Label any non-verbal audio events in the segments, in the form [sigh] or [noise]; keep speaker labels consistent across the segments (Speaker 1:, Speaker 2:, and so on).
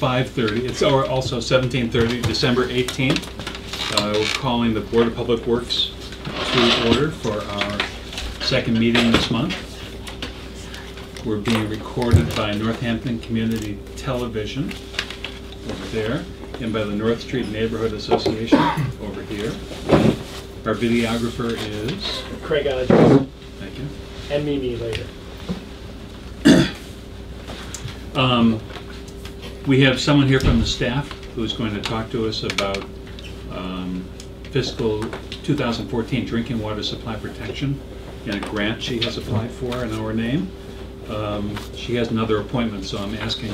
Speaker 1: It's 5:30, it's al- also 17:30, December 18th. Uh, We're calling the Board of Public Works to order for our second meeting this month. We're being recorded by Northampton Community Television over there, and by the North Street Neighborhood Association over here. Our videographer is,
Speaker 2: Craig Hodges
Speaker 1: thank you.
Speaker 2: and Mimi later.
Speaker 1: Um, We have someone here from the staff who's going to talk to us about um, fiscal 2014 drinking water supply protection and a grant she has applied for in our name. Um, She has another appointment, so I'm asking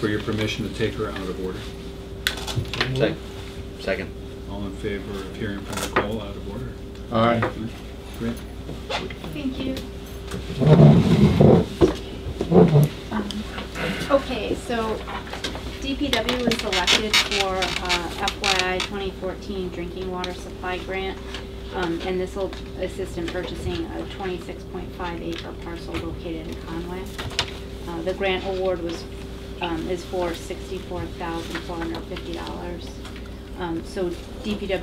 Speaker 1: for your permission to take her out of order.
Speaker 3: Sec- Second.
Speaker 1: All in favor of hearing from Nicole out of order?
Speaker 3: All right.
Speaker 1: Great.
Speaker 4: Thank you. Okay, so DPW was selected for uh, FYI 2014 Drinking Water Supply Grant. Um, And this will assist in purchasing a 26.5 acre parcel located in Conway. Uh, The grant award was, um, is for $64,450. Um, So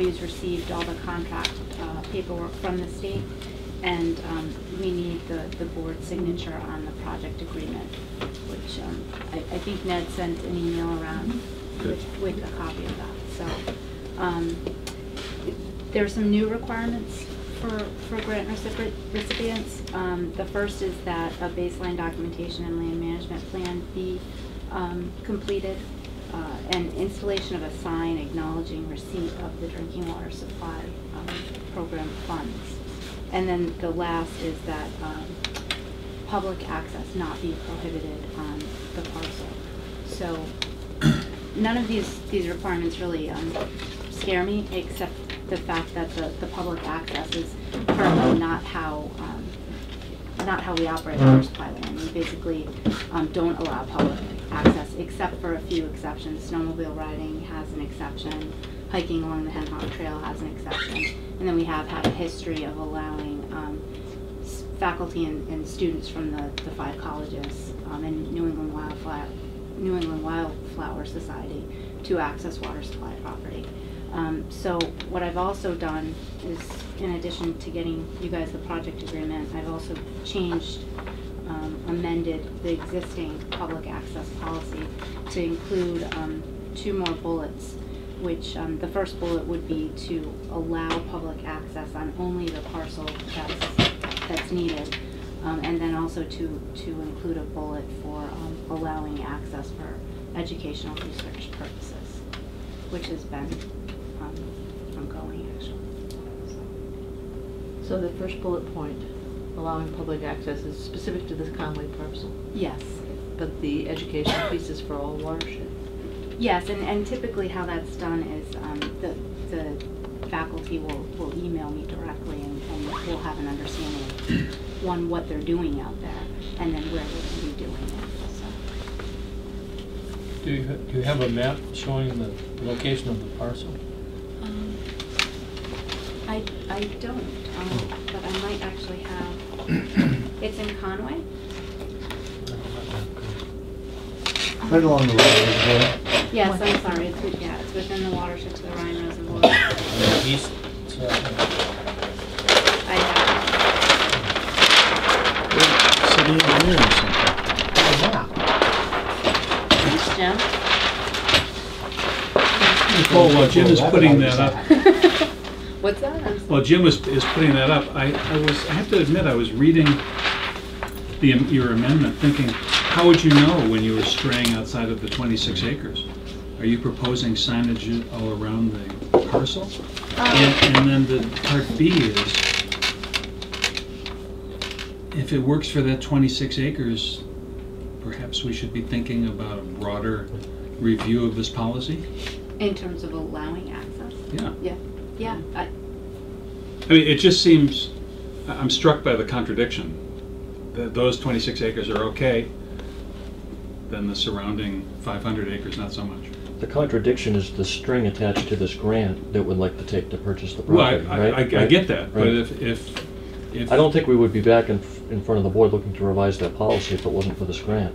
Speaker 4: has received all the contract uh, paperwork from the state, and um, we need the, the board signature on the project agreement, which um, I, I think Ned sent an email around with, with a copy of that, so. um, There are some new requirements for, for grant recipients. Um, The first is that a baseline documentation and land management plan be um, completed, uh, and installation of a sign acknowledging receipt of the drinking water supply um, program funds. And then the last is that um, public access not be prohibited on the parcel. So none of these, these requirements really um, scare me, except the fact that the, the public access is currently not how, um, not how we operate our supply land. We basically um, don't allow public access, except for a few exceptions. Snowmobile riding has an exception, hiking along the Hen Hog Trail has an exception. And then we have had a history of allowing um, faculty and, and students from the, the five colleges um, and New England Wildflower, New England Wildflower Society to access water supply property. Um, so what I've also done is, in addition to getting you guys the project agreement, I've also changed, um, amended the existing public access policy to include, um, two more bullets, which, um, the first bullet would be to allow public access on only the parcel that's, that's needed. Um, and then also to, to include a bullet for, um, allowing access for educational research purposes, which has been, um, ongoing actually. So,
Speaker 5: So the first bullet point, allowing public access is specific to this Conway parcel,
Speaker 4: Yes,
Speaker 5: but the education piece is for all watershed.
Speaker 4: Yes, and, and typically how that's done is, um, the, the faculty will, will email me directly and, and we'll have an understanding of, one, what they're doing out there, and then where they're gonna be doing it, so.
Speaker 2: Do you, do you have a map showing the location of the parcel?
Speaker 4: Um, I, I don't, um, but I might actually have, it's in Conway?
Speaker 3: Right along the road, there.
Speaker 4: Yes, I'm sorry, it's, with- yeah, it's within the watershed to the Ryan Reservoir.
Speaker 2: On [coughs] the east side?
Speaker 4: I have,
Speaker 3: City engineer or something.
Speaker 4: thanks, Jim.
Speaker 1: Nicole, while Jim is putting that up, [laughs]
Speaker 4: What's that? I'm sorry.
Speaker 1: Well, Jim was, is putting that up. I, I was, I have to admit, I was reading the, your amendment, thinking, how would you know when you were straying outside of the 26 acres? Are you proposing signage all around the parcel?
Speaker 4: Um,
Speaker 1: And, and then the part B is, if it works for that 26 acres, perhaps we should be thinking about a broader review of this policy?
Speaker 4: In terms of allowing access?
Speaker 1: Yeah.
Speaker 4: Yeah, yeah, I,
Speaker 1: I mean, it just seems, I'm struck by the contradiction. That those 26 acres are okay, then the surrounding 500 acres, not so much.
Speaker 6: The contradiction is the string attached to this grant that would like to take to purchase the
Speaker 1: Well, I,
Speaker 6: property,
Speaker 1: I,
Speaker 6: right?
Speaker 1: I
Speaker 6: Right?
Speaker 1: get that, but
Speaker 6: Right.
Speaker 1: if, if, if.
Speaker 6: I don't think we would be back in, in front of the board looking to revise that policy if it wasn't for this grant.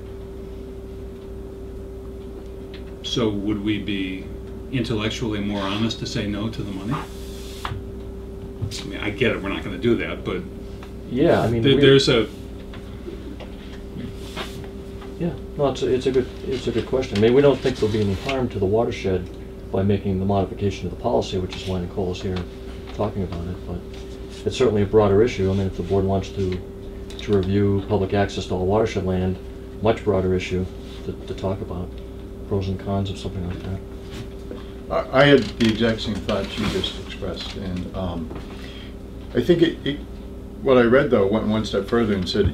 Speaker 1: So would we be intellectually more honest to say no to the money? I mean, I get it, we're not gonna do that, but
Speaker 6: Yeah, I mean.
Speaker 1: there-
Speaker 6: we-
Speaker 1: there's a,
Speaker 6: Yeah, no, it's a, it's a good, it's a good question. I mean, we don't think there'll be any harm to the watershed by making the modification to the policy, which is why Nicole is here talking about it, but it's certainly a broader issue. I mean, if the board wants to, to review public access to all watershed land, much broader issue to, to talk about, pros and cons of something like that.
Speaker 7: I had the exact same thoughts you just expressed, and um, I think it, it- what I read though went one step further and said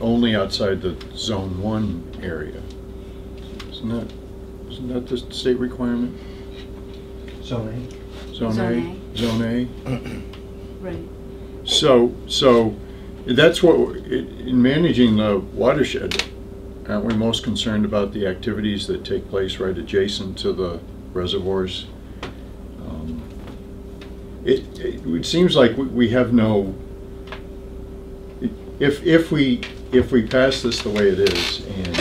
Speaker 7: only outside the zone one area. Isn't that, isn't that the state requirement?
Speaker 3: Zoning.
Speaker 7: Zone
Speaker 4: Zone
Speaker 7: A? Zone A? [clears throat]
Speaker 4: Right.
Speaker 7: So, so that's what, i- in managing the watershed, aren't we most concerned about the activities that take place right adjacent to the reservoirs? Um, It, it it seems like we- we have no, if, if we, if we pass this the way it is and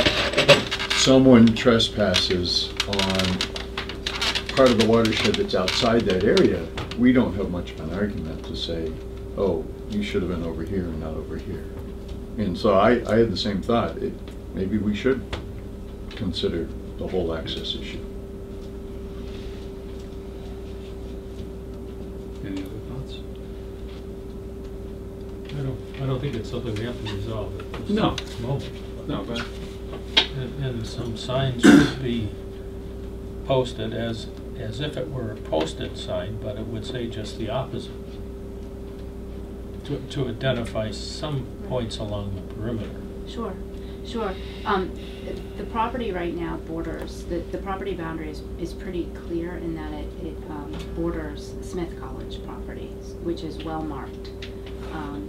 Speaker 7: someone trespasses on part of the watershed that's outside that area, we don't have much of an argument to say, oh, you should have been over here and not over here. And so I, I had the same thought, it, maybe we should consider the whole access issue.
Speaker 1: any other thoughts?
Speaker 2: I don't, I don't think it's something we have to resolve at this
Speaker 1: No.
Speaker 2: moment.
Speaker 1: No, but
Speaker 2: And, and some signs should be posted as, as if it were a posted sign, but it would say just the opposite. To, to identify some points along the perimeter.
Speaker 4: Sure, sure. Um, the- the property right now borders, the, the property boundary is, is pretty clear in that it, it, um, borders Smith College property, which is well marked. Um, and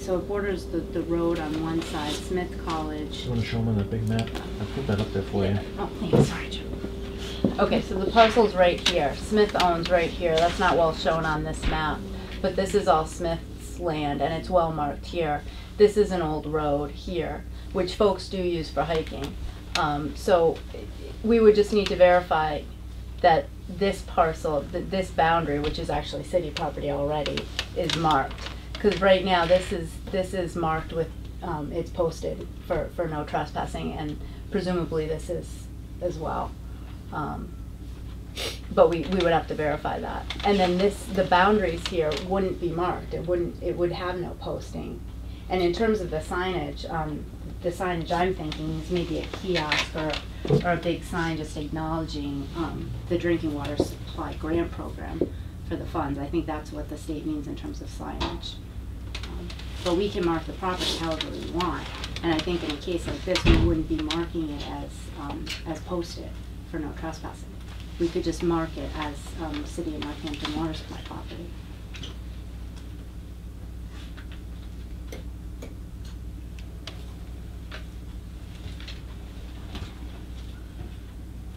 Speaker 4: so it borders the, the road on one side, Smith College.
Speaker 6: You wanna show them on that big map? I put that up there for you.
Speaker 4: Oh, thanks, sorry, Joe. Okay, so the parcel's right here. Smith owns right here. That's not well shown on this map, but this is all Smith's land and it's well marked here. This is an old road here, which folks do use for hiking. Um, so we would just need to verify that this parcel, th- this boundary, which is actually city property already, is marked. Cause right now, this is, this is marked with, um, it's posted for, for no trespassing and presumably this is as well. Um, But we, we would have to verify that. And then this, the boundaries here wouldn't be marked, it wouldn't, it would have no posting. And in terms of the signage, um, the signage I'm thinking is maybe a kiosk or, or a big sign just acknowledging, um, the drinking water supply grant program for the funds. I think that's what the state means in terms of signage. But we can mark the property however we want. And I think in a case like this, we wouldn't be marking it as, um, as posted for no trespassing. We could just mark it as, um, City of Northampton water supply property.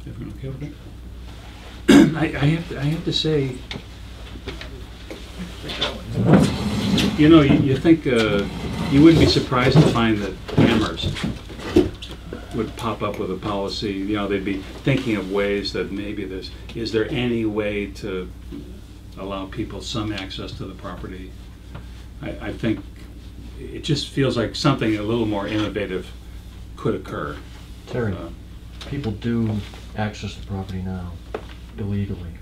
Speaker 1: Everyone okay with that? [clears throat] I, I have, to- I have to say, you know, you, you think, uh, you wouldn't be surprised to find that Amherst would pop up with a policy, you know, they'd be thinking of ways that maybe there's, is there any way to allow people some access to the property? I, I think, it just feels like something a little more innovative could occur.
Speaker 6: Terry,
Speaker 1: Uh,
Speaker 6: people do access the property now illegally.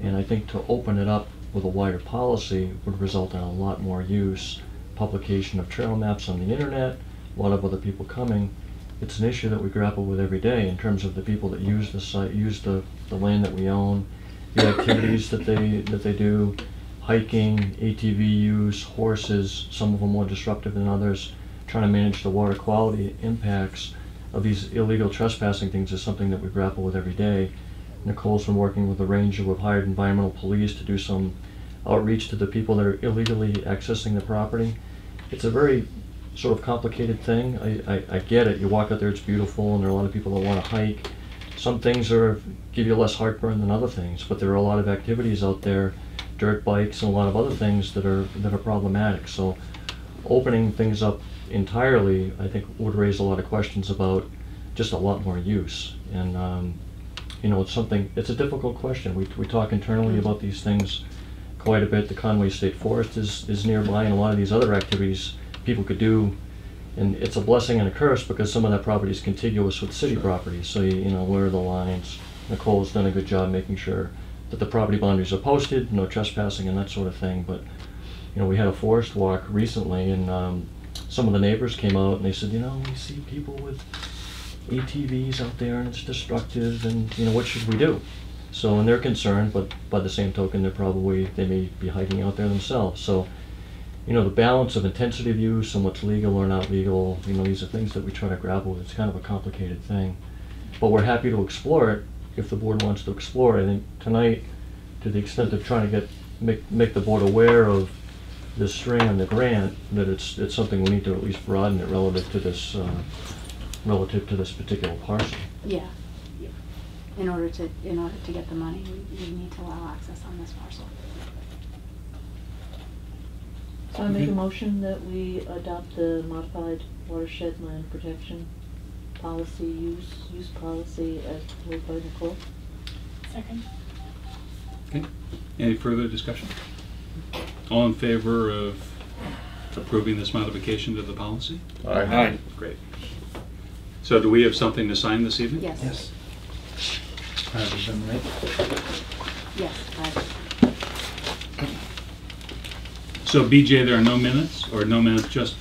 Speaker 6: And I think to open it up with a wider policy would result in a lot more use, publication of trail maps on the internet, a lot of other people coming. It's an issue that we grapple with every day in terms of the people that use the site, use the, the land that we own, the activities that they, that they do, hiking, ATV use, horses, some of them more disruptive than others, trying to manage the water quality impacts of these illegal trespassing things is something that we grapple with every day. Nicole's been working with a ranger, we've hired environmental police to do some outreach to the people that are illegally accessing the property. It's a very sort of complicated thing. I, I, I get it, you walk out there, it's beautiful, and there are a lot of people that wanna hike. Some things are, give you less heartburn than other things, but there are a lot of activities out there, dirt bikes and a lot of other things that are, that are problematic. So opening things up entirely, I think would raise a lot of questions about just a lot more use. And, um, you know, it's something, it's a difficult question. We, we talk internally about these things quite a bit. The Conway State Forest is, is nearby and a lot of these other activities people could do. And it's a blessing and a curse because some of that property is contiguous with city property. So, you, you know, where are the lines? Nicole's done a good job making sure that the property boundaries are posted, no trespassing and that sort of thing. But, you know, we had a forest walk recently and, um, some of the neighbors came out and they said, you know, we see people with ATVs out there and it's destructive and, you know, what should we do? So, and they're concerned, but by the same token, they're probably, they may be hiking out there themselves. So, you know, the balance of intensity of use and what's legal or not legal, you know, these are things that we try to grapple with. It's kind of a complicated thing. But we're happy to explore it if the board wants to explore it. I think tonight, to the extent of trying to get, make, make the board aware of this string on the grant, that it's, it's something we need to at least broaden it relative to this, uh, relative to this particular parcel.
Speaker 4: Yeah. yeah. In order to, in order to get the money, we, we need to allow access on this parcel.
Speaker 5: So I make a mhm. motion that we adopt the modified watershed land protection policy, use, use policy as proposed by Nicole.
Speaker 4: Second.
Speaker 1: Okay, any further discussion? All in favor of approving this modification to the policy?
Speaker 7: Aye.
Speaker 1: Great. So do we have something to sign this evening?
Speaker 4: Yes.
Speaker 3: Yes. Has it been made?
Speaker 4: Yes,
Speaker 1: So BJ, there are no minutes, or no minutes, just,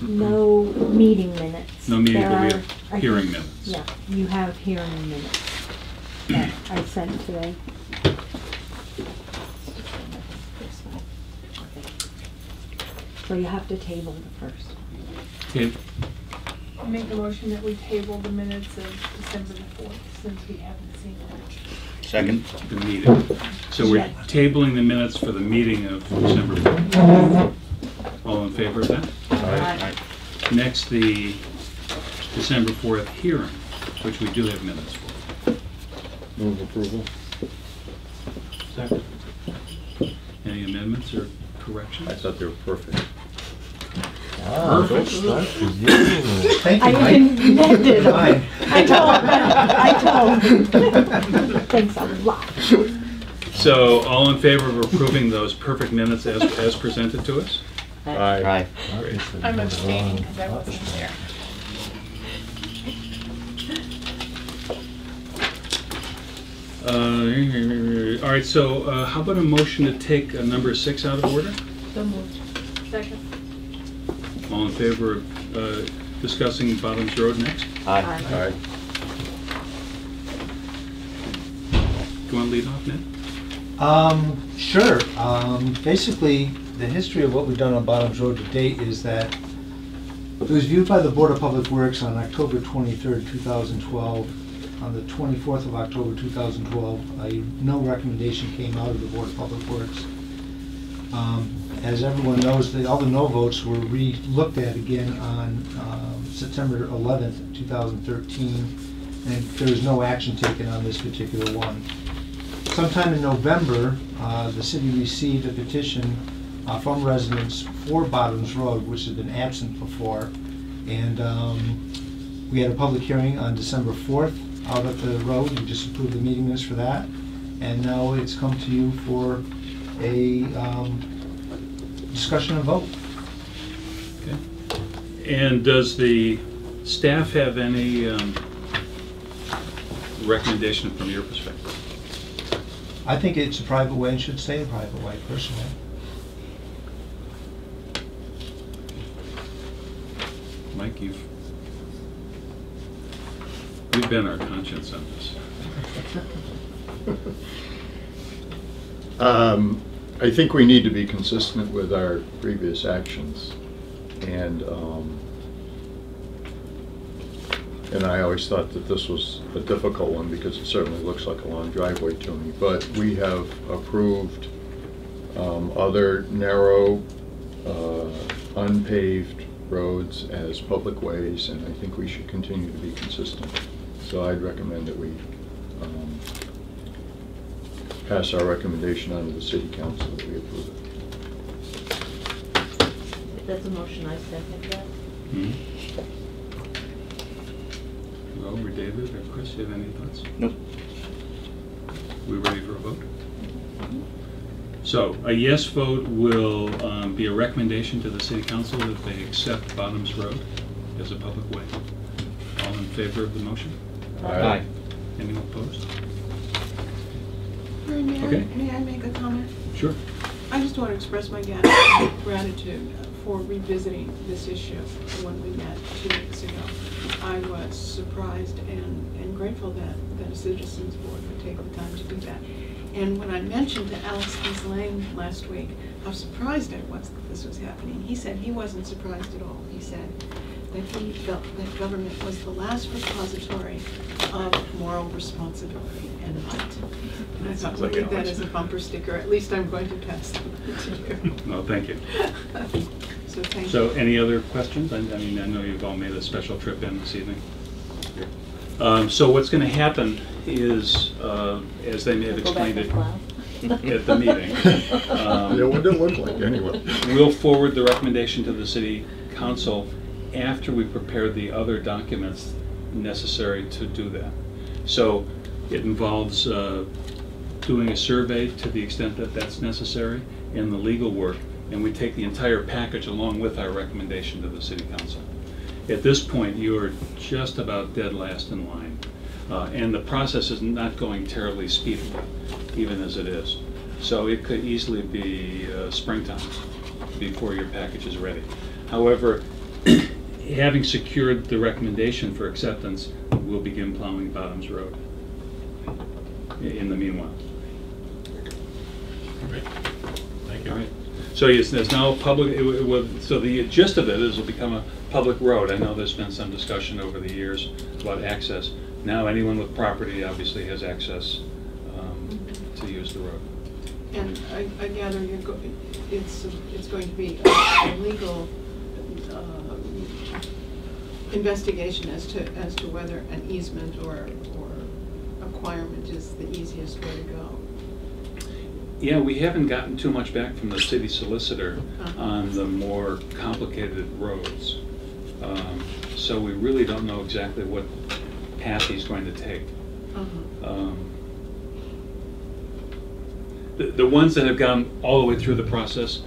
Speaker 8: No meeting minutes.
Speaker 1: no meeting,
Speaker 8: There
Speaker 1: but we
Speaker 8: are-
Speaker 1: have hearing
Speaker 8: think-
Speaker 1: minutes?
Speaker 8: Yeah, you have hearing minutes that I sent today. So you have to table the first.
Speaker 1: Okay,
Speaker 9: I make a motion that we table the minutes of December the fourth, since we haven't seen them.
Speaker 10: Second.
Speaker 1: the meeting. So we're tabling the minutes for the meeting of December 4th. All in favor of that?
Speaker 10: Aye.
Speaker 1: Next, the December 4th hearing, which we do have minutes for.
Speaker 7: Move approval.
Speaker 2: Second.
Speaker 1: Any amendments or corrections?
Speaker 7: I thought they were perfect.
Speaker 6: Good start.
Speaker 3: Thank you,
Speaker 8: I
Speaker 3: Mike.
Speaker 8: even amended them. I told him, I told him. Thanks a lot.
Speaker 1: So, all in favor of approving those perfect minutes as, as presented to us?
Speaker 10: Aye.
Speaker 6: Obviously,
Speaker 9: I'm abstaining because I wasn't there.
Speaker 1: Uh, All right, so uh, how about a motion to take uh, number six out of order?
Speaker 9: So moved. Second.
Speaker 1: All in favor of uh, discussing Bottoms Road next?
Speaker 10: Aye.
Speaker 7: Aye.
Speaker 1: Do you want to lead off, Ned?
Speaker 3: Um, sure. Um, basically, the history of what we've done on Bottoms Road to date is that it was viewed by the Board of Public Works on October 23rd, 2012. On the 24th of October 2012, a no recommendation came out of the Board of Public Works. Um, As everyone knows, the- all the no votes were re-looked at again on um, September 11th, 2013, and there was no action taken on this particular one. Sometime in November, uh, the city received a petition uh, from residents for Bottoms Road, which had been absent before. And um, we had a public hearing on December 4th out at the road. We just approved the meeting minutes for that. And now it's come to you for a um, discussion and vote.
Speaker 1: Okay. And does the staff have any um, recommendation from your perspective?
Speaker 3: I think it's a private way and should stay a private way, personally.
Speaker 1: Mike, you've, you've been our conscience on this.
Speaker 7: Um, I think we need to be consistent with our previous actions. And, um, and I always thought that this was a difficult one because it certainly looks like a long driveway to me. But we have approved um, other narrow, uh, unpaved roads as public ways, and I think we should continue to be consistent. So I'd recommend that we pass our recommendation on to the city council that we approve it.
Speaker 5: If that's a motion, I second that.
Speaker 1: Hmm? Well, or David or Chris, you have any thoughts?
Speaker 10: Nope.
Speaker 1: We ready for a vote? So, a yes vote will um, be a recommendation to the city council that they accept Bottoms Road as a public way. All in favor of the motion?
Speaker 10: Aye.
Speaker 1: Anyone opposed?
Speaker 9: May
Speaker 1: Okay.
Speaker 9: I, may I make a comment?
Speaker 1: Sure.
Speaker 9: I just want to express my gratitude for revisiting this issue when we met two weeks ago. I was surprised and, and grateful that, that a citizens board would take the time to do that. And when I mentioned to Alex Lane last week how surprised I was that this was happening, he said he wasn't surprised at all. He said that he felt that government was the last repository of moral responsibility and right. And I thought,
Speaker 1: Sounds
Speaker 9: we'll
Speaker 1: like
Speaker 9: leave that as a bumper sticker, at least I'm going to pass it [laughs] to you.
Speaker 1: No, thank you. [laughs]
Speaker 9: So thank you.
Speaker 1: Any other questions? I I mean, I know you've all made a special trip in this evening. Um, So what's going to happen is, uh, as they may have
Speaker 5: Go back
Speaker 1: explained it [laughs] at the meeting, um,
Speaker 7: Yeah, what did it look like anyway?
Speaker 1: We'll forward the recommendation to the city council after we prepare the other documents necessary to do that. So it involves uh, doing a survey to the extent that that's necessary and the legal work, and we take the entire package along with our recommendation to the city council. At this point, you are just about dead last in line, Uh, and the process is not going terribly speedily, even as it is. So it could easily be uh, springtime before your package is ready. However, [clears throat] having secured the recommendation for acceptance, we'll begin plowing Bottoms Road in the meanwhile.
Speaker 2: Thank you.
Speaker 1: All right. So yes, there's now a public, it w- it so the gist of it is it'll become a public road. I know there's been some discussion over the years about access. Now anyone with property obviously has access um, to use the road.
Speaker 9: And I, I gather you're go, it's, it's going to be a legal, um, investigation as to, as to whether an easement or, or acquirement is the easiest way to go.
Speaker 1: Yeah, we haven't gotten too much back from the city solicitor
Speaker 9: Uh-huh.
Speaker 1: on the more complicated roads. Um, So we really don't know exactly what path he's going to take.
Speaker 9: Uh-huh.
Speaker 1: Um, The, the ones that have gone all the way through the process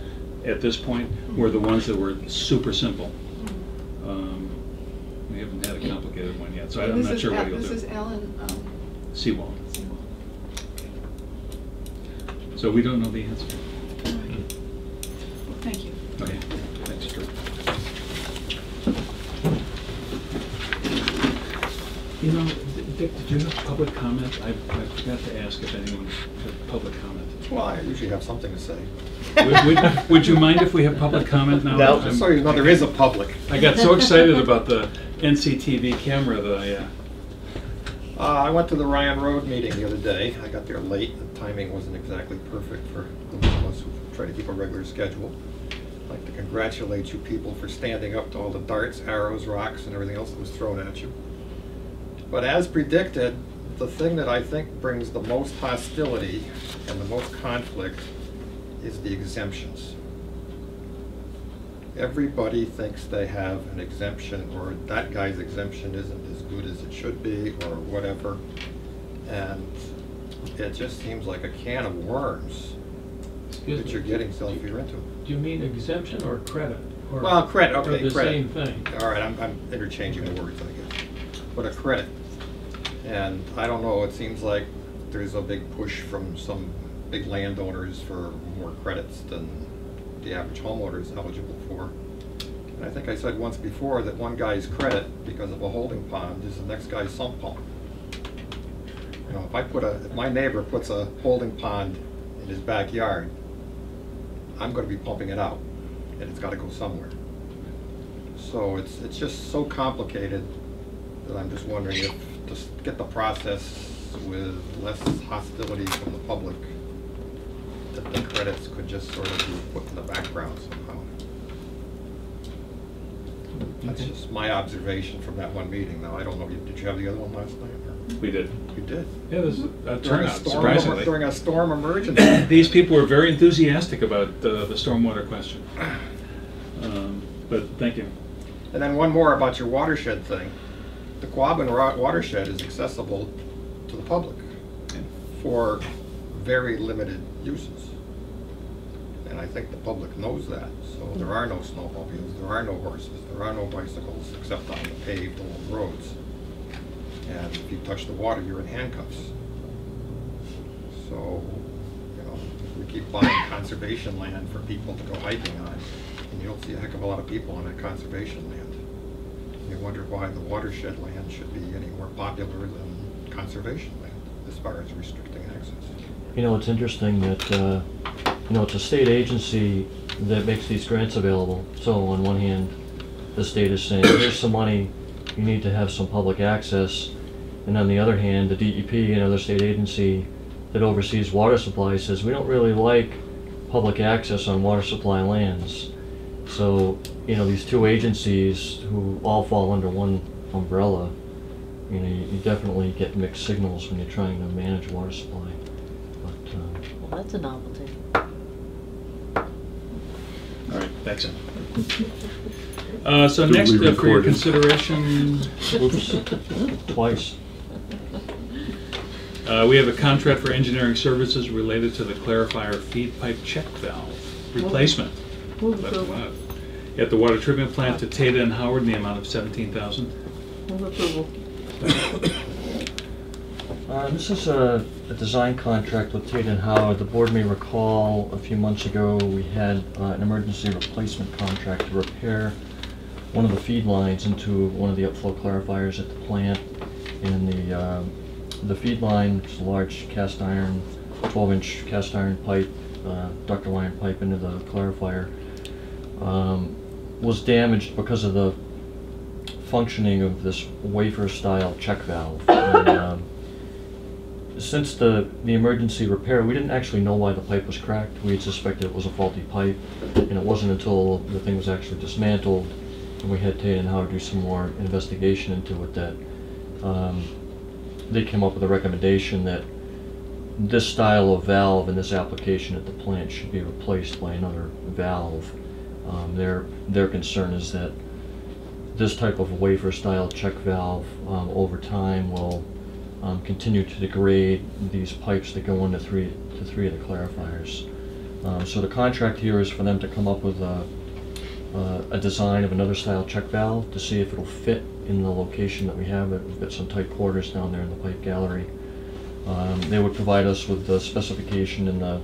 Speaker 1: at this point were the ones that were super simple. Um, We haven't had a complicated one yet, so I'm
Speaker 9: this
Speaker 1: not sure what he'll do.
Speaker 9: This is. Alan, um,
Speaker 1: Seawall. So we don't know the answer.
Speaker 9: All right. Well, thank you.
Speaker 1: Okay, thanks, Drew. You know, Dick, did you have public comment? I I forgot to ask if anyone had public comment.
Speaker 11: Well, I usually have something to say.
Speaker 1: Would- Would would you mind if we have public comment now?
Speaker 11: Now, just so you know, there is a public.
Speaker 1: I got so excited about the NCTV camera that I, uh,
Speaker 11: Uh, I went to the Ryan Road meeting the other day. I got there late. Timing wasn't exactly perfect for those of us who try to keep a regular schedule. I'd like to congratulate you people for standing up to all the darts, arrows, rocks, and everything else that was thrown at you. But as predicted, the thing that I think brings the most hostility and the most conflict is the exemptions. Everybody thinks they have an exemption, or that guy's exemption isn't as good as it should be, or whatever. And it just seems like a can of worms
Speaker 2: Excuse
Speaker 11: that
Speaker 2: me.
Speaker 11: you're getting yourself you're into.
Speaker 2: Do you mean exemption or credit? Or-
Speaker 11: Well, credit,
Speaker 2: or
Speaker 11: okay,
Speaker 2: the
Speaker 11: credit.
Speaker 2: same thing?
Speaker 11: All right, I'm, I'm interchanging the words, I guess. But a credit. And I don't know, it seems like there's a big push from some big landowners for more credits than the average homeowner is eligible for. And I think I said once before that one guy's credit, because of a holding pond, is the next guy's sump pump. You know, if I put a, if my neighbor puts a holding pond in his backyard, I'm gonna be pumping it out, and it's gotta go somewhere. So it's, it's just so complicated that I'm just wondering if, to s- get the process with less hostility from the public, that the credits could just sort of be put in the background somehow. That's
Speaker 2: Okay.
Speaker 11: just my observation from that one meeting. Now, I don't know, did you have the other one last night? or-
Speaker 1: we did.
Speaker 11: We did?
Speaker 1: Yeah, there's a
Speaker 11: During a
Speaker 1: turnout,
Speaker 11: storm-
Speaker 1: surprisingly.
Speaker 11: During a storm emergency. [laughs]
Speaker 1: These people were very enthusiastic about uh, the stormwater question. Um, But, thank you.
Speaker 11: And then one more about your watershed thing. The Quabbin watershed is accessible to the public for very limited uses. And I think the public knows that, so there are no snowmobiles, there are no horses, there are no bicycles except on the paved old roads. And if you touch the water, you're in handcuffs. So, you know, we keep buying conservation land for people to go hiking on, and you don't see a heck of a lot of people on that conservation land. You wonder why the watershed land should be any more popular than conservation land, as far as restricting access.
Speaker 6: You know, it's interesting that, uh, you know, it's a state agency that makes these grants available. So on one hand, the state is saying, here's some money, you need to have some public access. And on the other hand, the DEP, another state agency that oversees water supply, says, we don't really like public access on water supply lands. So, you know, these two agencies who all fall under one umbrella, you know, you you definitely get mixed signals when you're trying to manage water supply. But, um,
Speaker 5: Well, that's a novelty.
Speaker 1: All right, that's it. Uh, so
Speaker 7: Duly
Speaker 1: next, uh, for your
Speaker 7: recorded.
Speaker 1: consideration,
Speaker 6: Oops, twice.
Speaker 1: Uh, we have a contract for engineering services related to the clarifier feed pipe check valve replacement.
Speaker 5: Move
Speaker 1: Left
Speaker 5: approval.
Speaker 1: one out. At the water treatment plant to Tata and Howard in the amount of seventeen thousand.
Speaker 5: Move approval.
Speaker 6: Uh, This is a, a design contract with Tata and Howard. The board may recall a few months ago, we had uh, an emergency replacement contract to repair one of the feed lines into one of the upflow clarifiers at the plant. And the, uh, the feed line, is a large cast iron, 12-inch cast iron pipe, uh, ductile iron pipe into the clarifier, um, was damaged because of the functioning of this wafer-style check valve. And, um, since the, the emergency repair, we didn't actually know why the pipe was cracked. We had suspected it was a faulty pipe, and it wasn't until the thing was actually dismantled and we had Tata and Howard do some more investigation into it that um, they came up with a recommendation that this style of valve and this application at the plant should be replaced by another valve. Um, their their concern is that this type of wafer-style check valve um, over time will um, continue to degrade these pipes that go into three to three of the clarifiers. Um, so the contract here is for them to come up with a, uh, a design of another style check valve to see if it'll fit in the location that we have. it. We've got some tight quarters down there in the pipe gallery. Um, they would provide us with the specification and the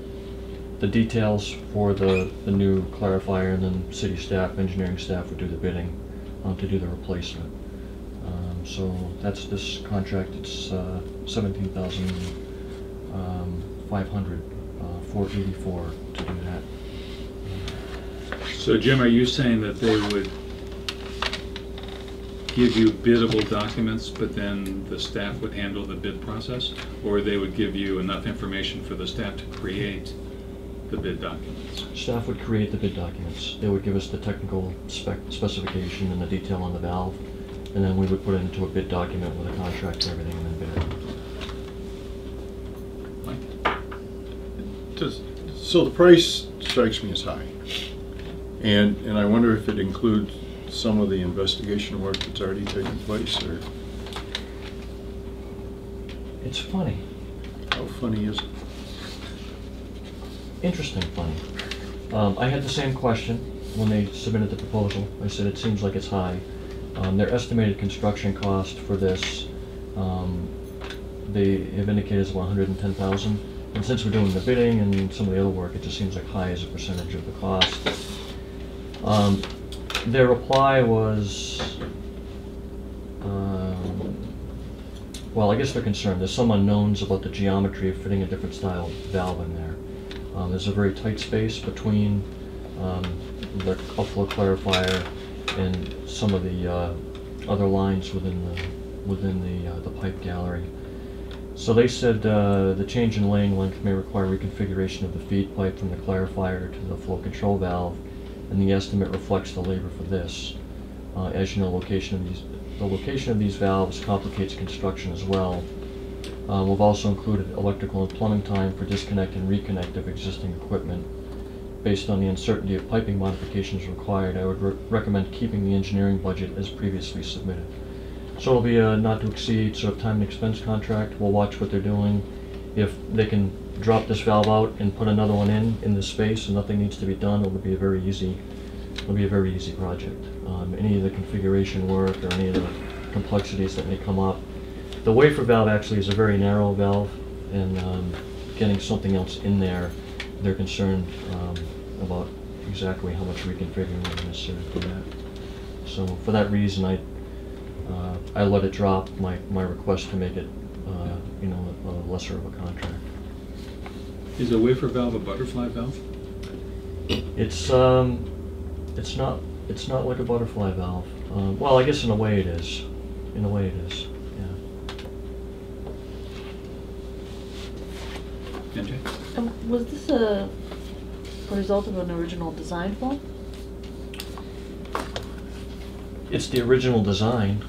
Speaker 6: the details for the, the new clarifier, and then city staff, engineering staff would do the bidding um, to do the replacement. Um, So that's this contract, it's uh, seventeen thousand um, five hundred, uh, four eighty-four to do that.
Speaker 1: So Jim, are you saying that they would give you biddable documents, but then the staff would handle the bid process? Or they would give you enough information for the staff to create the bid documents?
Speaker 6: Staff would create the bid documents. They would give us the technical spec, specification and the detail on the valve, and then we would put it into a bid document with a contract and everything, and then bid it.
Speaker 7: Does- So the price strikes me as high. And, and I wonder if it includes some of the investigation work that's already taken place, or
Speaker 6: It's funny,
Speaker 7: how funny is it?
Speaker 6: interesting funny. Um, I had the same question when they submitted the proposal. I said, it seems like it's high. Um, their estimated construction cost for this, um, they have indicated is about hundred and ten thousand. And since we're doing the bidding and some of the other work, it just seems like high as a percentage of the cost. Um, their reply was, um, well, I guess they're concerned. There's some unknowns about the geometry of fitting a different style valve in there. Um, there's a very tight space between um, the upflow clarifier and some of the uh, other lines within the within the uh, the pipe gallery. So they said uh, the change in laying length may require reconfiguration of the feed pipe from the clarifier to the flow control valve, and the estimate reflects the labor for this. Uh, as you know, location of these the location of these valves complicates construction as well. Uh, we've also included electrical and plumbing time for disconnect and reconnect of existing equipment. Based on the uncertainty of piping modifications required, I would re- recommend keeping the engineering budget as previously submitted. So it'll be a not to exceed sort of time and expense contract. We'll watch what they're doing. if they can drop this valve out and put another one in, in this space, and nothing needs to be done, it would be a very easy, it'll be a very easy project. Um, any of the configuration work or any of the complexities that may come up. The wafer valve actually is a very narrow valve, and, um, getting something else in there, they're concerned, um, about exactly how much reconfiguring is necessary for that. So for that reason, I, uh, I let it drop, my, my request to make it, uh, you know, a lesser of a contract.
Speaker 1: Is a wafer valve a butterfly valve?
Speaker 6: It's, um, it's not, it's not like a butterfly valve. Um, well, I guess in a way it is. In a way it is, yeah.
Speaker 1: MJ?
Speaker 5: Um, Was this a, a result of an original design flaw?
Speaker 6: It's the original design.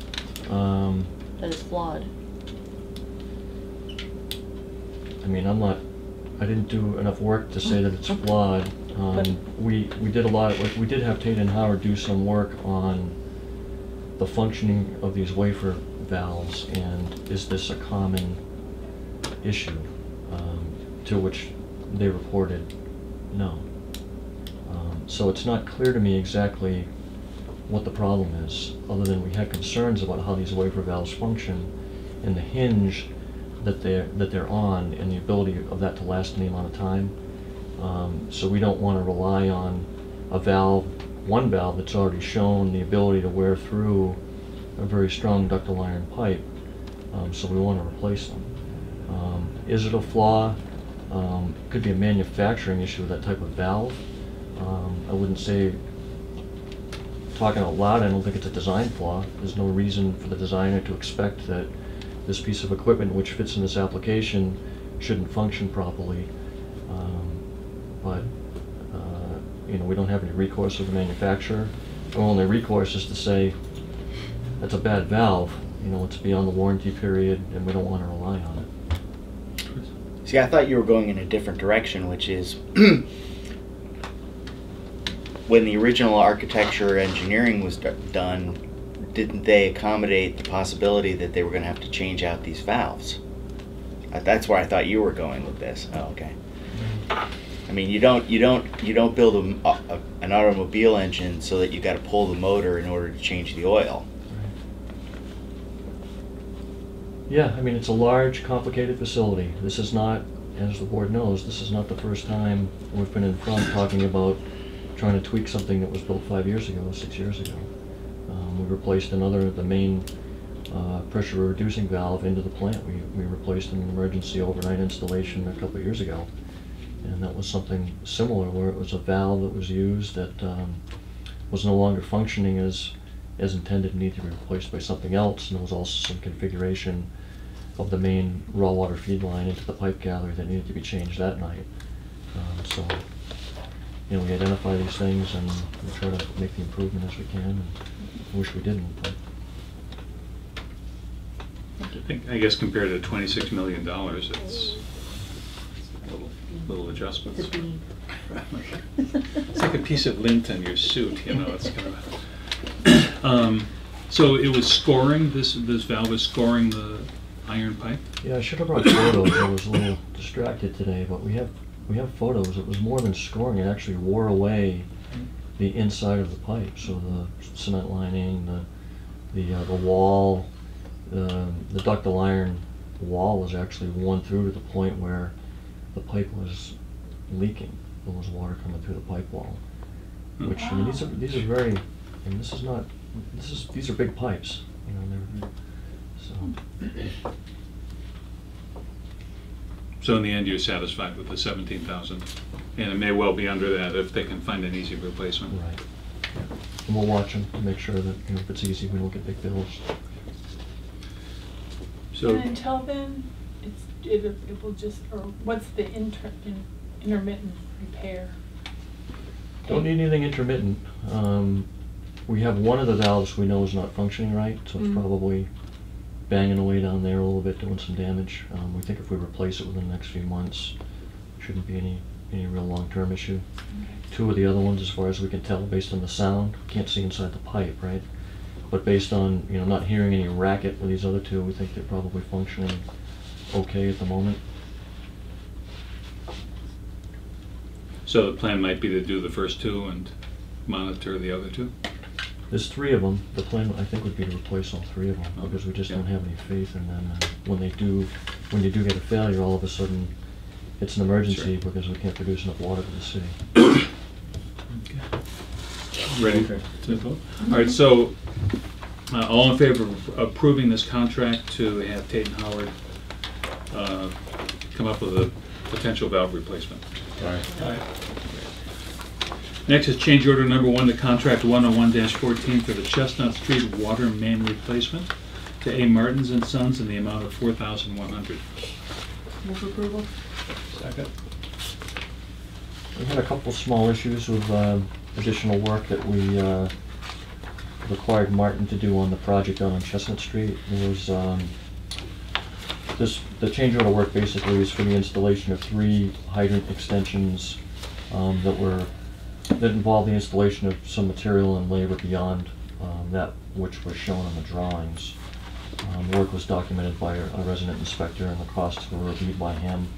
Speaker 6: Um,
Speaker 5: That is flawed.
Speaker 6: I mean, I'm not, I didn't do enough work to say that it's flawed. Um, we, we did a lot, of- we did have Tata and Howard do some work on the functioning of these wafer valves and is this a common issue? Um, to which they reported, no. Um, so it's not clear to me exactly what the problem is, other than we had concerns about how these wafer valves function and the hinge that they're, that they're on and the ability of that to last any amount of time. Um, so we don't want to rely on a valve, one valve that's already shown the ability to wear through a very strong ductile iron pipe. Um, so we want to replace them. Um, is it a flaw? Um, could be a manufacturing issue with that type of valve. Um, I wouldn't say, talking out loud, I don't think it's a design flaw. There's no reason for the designer to expect that this piece of equipment which fits in this application shouldn't function properly. Um, But, uh, you know, we don't have any recourse with the manufacturer. Our only recourse is to say, that's a bad valve, you know, it's beyond the warranty period and we don't want to rely on it.
Speaker 10: See, I thought you were going in a different direction, which is [clears throat] when the original architecture engineering was done, didn't they accommodate the possibility that they were going to have to change out these valves? Uh, That's where I thought you were going with this. Oh, okay. I mean, you don't you don't you don't build a a- an automobile engine so that you got to pull the motor in order to change the oil.
Speaker 6: Yeah, I mean, it's a large, complicated facility. This is not, as the board knows, this is not the first time we've been in front talking about trying to tweak something that was built five years ago, six years ago. Um, we replaced another, of the main uh, pressure reducing valve into the plant. We, we replaced an emergency overnight installation a couple years ago. And that was something similar, where it was a valve that was used that um, was no longer functioning as, as intended, and needed to be replaced by something else. And there was also some configuration of the main raw water feed line into the pipe gallery that needed to be changed that night. Um, So, you know, we identify these things and we try to make the improvement as we can, and wish we didn't, but.
Speaker 1: I think, I guess compared to twenty-six million dollars, it's a little, little adjustments.
Speaker 5: It's a bean. [laughs]
Speaker 1: It's like a piece of lint on your suit, you know, it's kind of. [laughs] Um, So it was scoring, this, this valve is scoring the iron pipe?
Speaker 6: Yeah, I should have brought photos. I was a little distracted today, but we have, we have photos. It was more than scoring. It actually wore away the inside of the pipe. So the cement lining, the, the, uh, the wall, um, the ductile iron wall was actually worn through to the point where the pipe was leaking. There was water coming through the pipe wall. Which, I mean, these are, these are very, I mean, this is not, this is, these are big pipes, you know, so.
Speaker 1: So in the end, you're satisfied with the seventeen thousand? And it may well be under that if they can find an easy replacement.
Speaker 6: Right. And we'll watch them to make sure that, you know, if it's easy, we don't get big bills.
Speaker 1: So,
Speaker 12: And until then, it's, it, it will just, or what's the inter, in- intermittent repair?
Speaker 6: Don't need anything intermittent. Um, we have one of the valves we know is not functioning right, so it's
Speaker 12: Mm.
Speaker 6: probably banging away down there a little bit, doing some damage. Um, we think if we replace it within the next few months, shouldn't be any any real long-term issue. Okay. Two of the other ones, as far as we can tell, based on the sound, can't see inside the pipe, right? But based on you know not hearing any racket with these other two, we think they're probably functioning okay at the moment.
Speaker 1: So the plan might be to do the first two and monitor the other two?
Speaker 6: There's three of them. The plan, I think, would be to replace all three of them,
Speaker 1: Oh,
Speaker 6: because we just
Speaker 1: yeah.
Speaker 6: don't have any faith in them. And when they do, when you do get a failure, all of a sudden, it's an emergency
Speaker 1: Sure.
Speaker 6: because we can't produce enough water for the city.
Speaker 1: Ready
Speaker 7: Okay.
Speaker 1: to vote? All right, so, uh, all in favor of approving this contract to have Tata and Howard uh, come up with a potential valve replacement?
Speaker 7: Aye.
Speaker 1: Next is change order number one to contract 101-14 for the Chestnut Street water main replacement to A. Martins and Sons in the amount of 4100
Speaker 12: Move approval?
Speaker 2: Second.
Speaker 6: We had a couple small issues with um, additional work that we uh, required Martin to do on the project on Chestnut Street. There was, um, this, the change order work basically is for the installation of three hydrant extensions um, that were, that involved the installation of some material and labor beyond um, that which was shown on the drawings. Um, Work was documented by a resident inspector and the costs were reviewed by him.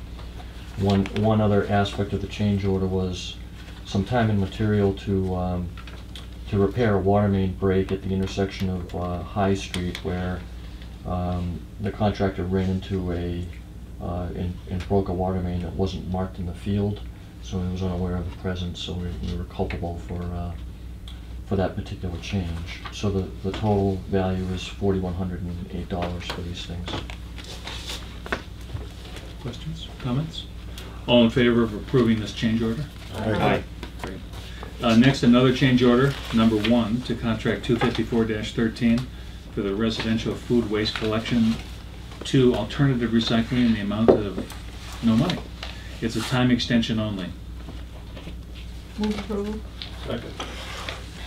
Speaker 6: One, one other aspect of the change order was some time and material to, um, to repair a water main break at the intersection of, uh, High Street where, um, the contractor ran into a, uh, and, and broke a water main that wasn't marked in the field. So he was unaware of the presence, so we, we were culpable for, uh, for that particular change. So the, the total value is forty-one hundred and eight dollars for these things.
Speaker 1: Questions, comments? All in favor of approving this change order?
Speaker 10: Aye.
Speaker 1: Great. Uh, Next, another change order, number one, to contract 254-13 for the residential food waste collection to alternative recycling in the amount of no money. It's a time extension only.
Speaker 12: Move approval?
Speaker 2: Second.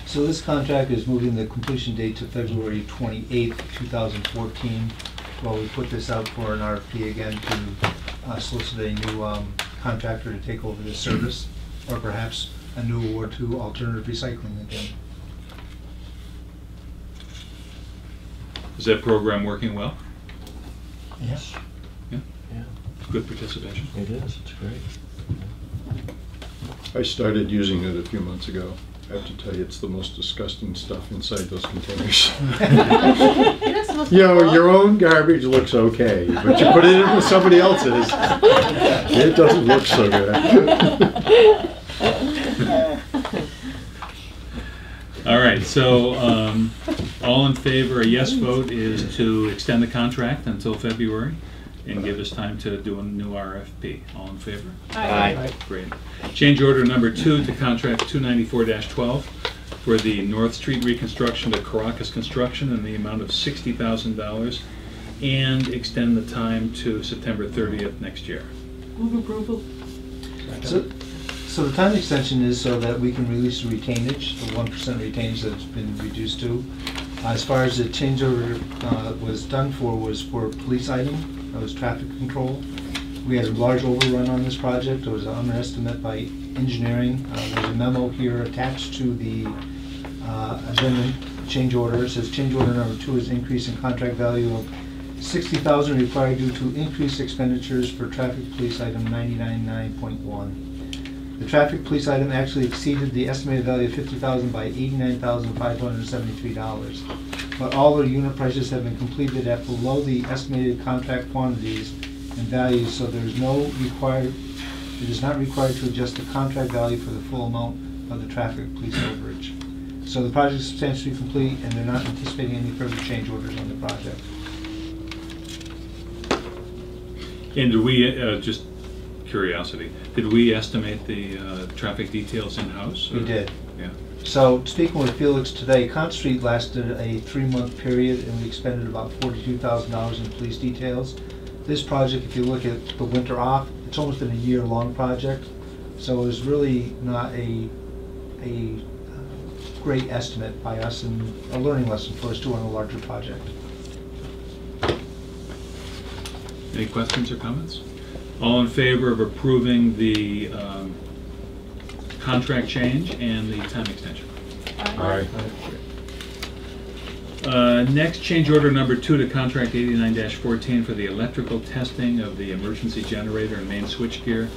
Speaker 3: So this contract is moving the completion date to February 28th, 2014. Well, we put this out for an RFP again to uh, solicit a new um, contractor to take over this service, or perhaps a new award to alternative recycling again.
Speaker 1: Is that program working well?
Speaker 3: Yes.
Speaker 1: Yeah,
Speaker 6: Yeah,
Speaker 1: good participation.
Speaker 6: it is, it's great.
Speaker 7: I started using it a few months ago. I have to tell you, it's the most disgusting stuff inside those containers. [laughs]
Speaker 5: You're not supposed to
Speaker 7: You know, your own garbage looks okay, but you put it in with somebody else's, it doesn't look so good. [laughs]
Speaker 1: All right, so, um, all in favor, a yes vote is to extend the contract until February and give us time to do a new RFP. All in favor?
Speaker 10: Aye.
Speaker 1: Great. Change order number two to contract 294-12 for the North Street reconstruction to Caracas Construction in the amount of sixty thousand dollars and extend the time to September thirtieth next year.
Speaker 12: Move approval?
Speaker 3: So, so the time extension is so that we can release the retainage, the one percent retainage that it's been reduced to. As far as the change order uh, was done for, was for police item, that was traffic control. We had a large overrun on this project. It was an underestimate by engineering. Uh, there's a memo here attached to the uh, agenda change order. It says change order number two is increase in contract value of 60,000 required due to increased expenditures for traffic police item 999.1. The traffic police item actually exceeded the estimated value of 50,000 by $89,573. But all the unit prices have been completed at below the estimated contract quantities and values, so there is no required, it is not required to adjust the contract value for the full amount of the traffic police overage. So the project is substantially complete, and they're not anticipating any further change orders on the project.
Speaker 1: And did we, uh, just curiosity, did we estimate the uh, traffic details in-house?
Speaker 3: We did. So, speaking with Felix today, Conz Street lasted a three-month period, and we expended about forty-two thousand dollars in police details. This project, if you look at the winter off, it's almost been a year-long project, so it was really not a, a uh, great estimate by us, and a learning lesson for us to on a larger project.
Speaker 1: Any questions or comments? All in favor of approving the um, contract change and the time extension?
Speaker 7: Aye.
Speaker 1: Uh, Next, change order number two to contract 89-14 for the electrical testing of the emergency generator and main switchgear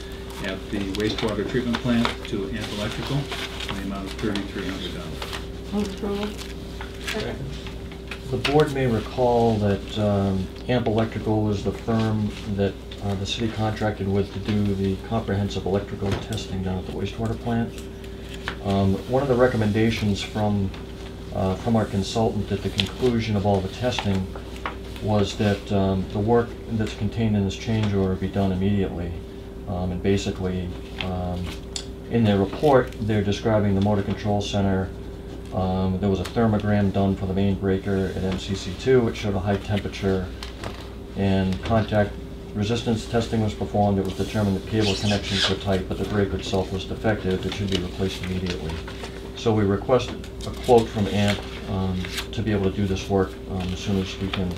Speaker 1: at the wastewater treatment plant to Amp Electrical in the amount of thirty-three hundred dollars.
Speaker 5: Move approval.
Speaker 12: Second.
Speaker 6: The board may recall that um, Amp Electrical was the firm that uh, the city contracted with to do the comprehensive electrical testing down at the wastewater plant. Um, One of the recommendations from, uh, from our consultant at the conclusion of all the testing was that um, the work that's contained in this change order be done immediately. Um, And basically, um, in their report, they're describing the motor control center. Um, There was a thermogram done for the main breaker at MCC2. It showed a high temperature. And contact resistance testing was performed. It was determined that cable connections were tight, but the breaker itself was defective. It should be replaced immediately. So we requested a quote from AMP um, to be able to do this work um, as soon as we can,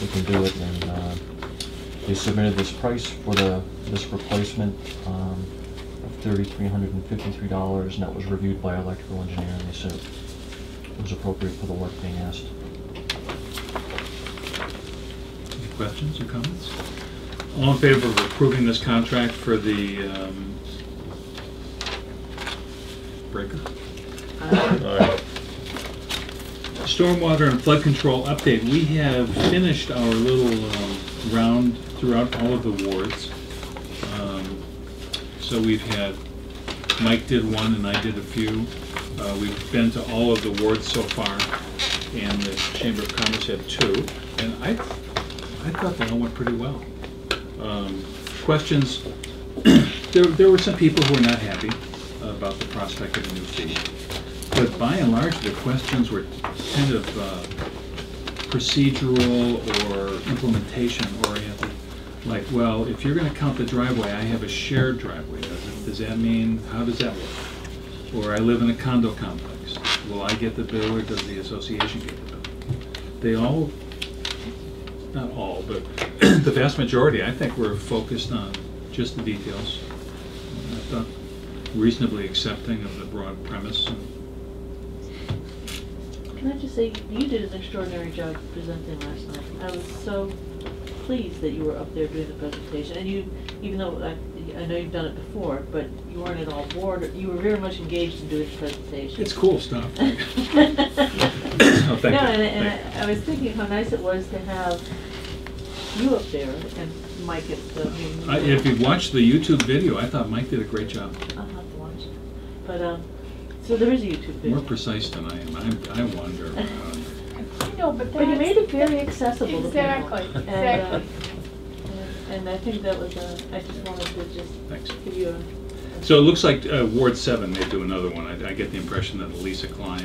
Speaker 6: we can do it. And uh, they submitted this price for the, this replacement um, of thirty-three hundred and fifty-three dollars, and that was reviewed by electrical engineer, and they said it was appropriate for the work being asked.
Speaker 1: Any questions or comments? All in favor of approving this contract for the um, breaker?
Speaker 5: Aye.
Speaker 1: Stormwater and flood control update. We have finished our little um, round throughout all of the wards. Um, So we've had, Mike did one and I did a few. Uh, We've been to all of the wards so far, and the Chamber of Commerce had two. And I, I thought they all went pretty well. Um, Questions, [clears throat] there, there were some people who were not happy about the prospect of a new fee. But by and large, the questions were kind of uh, procedural or implementation oriented. Like, well, if you're gonna count the driveway, I have a shared driveway. Does it- Does that mean, how does that work? Or I live in a condo complex. Will I get the bill or does the association get the bill? They all, not all, but [clears throat] the vast majority, I think, were focused on just the details. I thought reasonably accepting of the broad premise.
Speaker 5: Can I just say, you did an extraordinary job presenting last night. I was so pleased that you were up there doing the presentation. And you, even though I, I know you've done it before, but you weren't at all bored, you were very much engaged in doing the presentation.
Speaker 1: It's cool stuff. [laughs]
Speaker 5: oh,
Speaker 1: thank
Speaker 5: no,
Speaker 1: you.
Speaker 5: and, and I, I was thinking how nice it was to have you up there and Mike at the meeting.
Speaker 1: I- If you watched the YouTube video, I thought Mike did a great job.
Speaker 5: I'll have to watch it. But, um, so there is a YouTube video.
Speaker 1: More precise than I am. I'm- I wander around. [laughs]
Speaker 12: I know, but that's.
Speaker 5: But you made it very accessible to people.
Speaker 12: Exactly,
Speaker 5: And, uh,
Speaker 12: exactly.
Speaker 5: and- And I think that was, uh, I just wanted to just
Speaker 1: Thanks.
Speaker 5: give you a.
Speaker 1: So it looks like uh, Ward 7 may do another one. I I get the impression that Alisa Klein,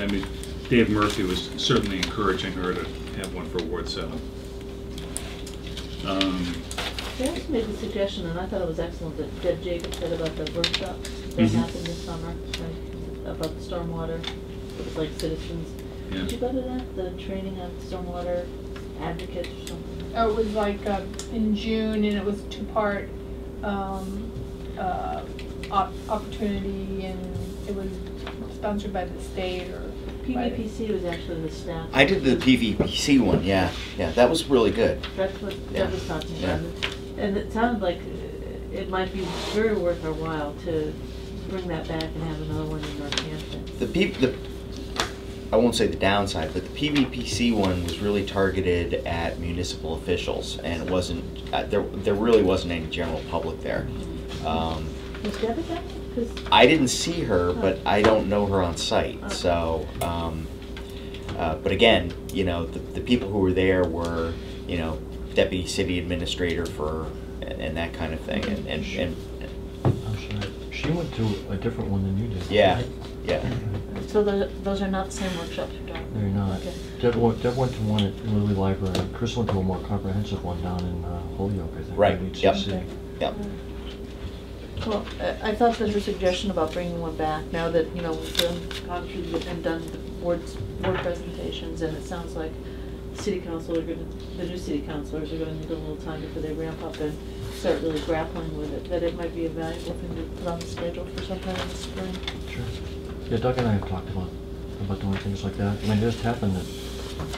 Speaker 1: I mean, Dave Murphy was certainly encouraging her to have one for Ward 7. Um,
Speaker 5: They also made the suggestion, and I thought it was excellent, that Deb Jacobs said about the workshop that
Speaker 1: Mhm.
Speaker 5: happened this summer, right, about the stormwater, it was like citizens.
Speaker 1: Yeah.
Speaker 5: Did you go to that, the training on stormwater advocates or something?
Speaker 12: Oh, it was like uh, in June, and it was two-part um, uh, op- opportunity, and it was sponsored by the state or.
Speaker 5: PVPC was actually the staff.
Speaker 10: I did the PVPC one, yeah, yeah, that was really good.
Speaker 5: That's what
Speaker 10: Yeah.
Speaker 5: Deb was talking
Speaker 10: Yeah.
Speaker 5: about. And it sounded like uh, it might be very worth our while to bring that back and have another one in Northampton.
Speaker 10: The peop, the, I won't say the downside, but the PVPC one was really targeted at municipal officials, and it wasn't, uh, there, there really wasn't any general public there. Um,
Speaker 5: Was Deb at that? 'Cause
Speaker 10: I didn't see her, but I don't know her on site, so, um, uh, but again, you know, the, the people who were there were, you know, deputy city administrator for, and, and that kind of thing, and, and, and,
Speaker 6: I'm sorry, she went to a different one than you did.
Speaker 10: yeah,
Speaker 6: right?
Speaker 10: yeah.
Speaker 5: So the, those are not the same workshops you're talking about?
Speaker 6: They're not.
Speaker 5: Okay.
Speaker 6: Deb went, Deb went to one at Lilly Library. Chris went to a more comprehensive one down in uh, Holyoke, I think.
Speaker 10: Right,
Speaker 6: at
Speaker 10: yep.
Speaker 6: HCC.
Speaker 10: Yep.
Speaker 5: Well, I I thought that her suggestion about bringing one back, now that, you know, we've done, gone through the- and done the boards, board presentations, and it sounds like city council are gonna, the new city councilors are gonna need a little time before they ramp up and start really grappling with it, that it might be a valuable thing to put on the schedule for sometime in the spring.
Speaker 6: Sure. Yeah, Doug and I have talked about, about doing things like that. I mean, it just happened that,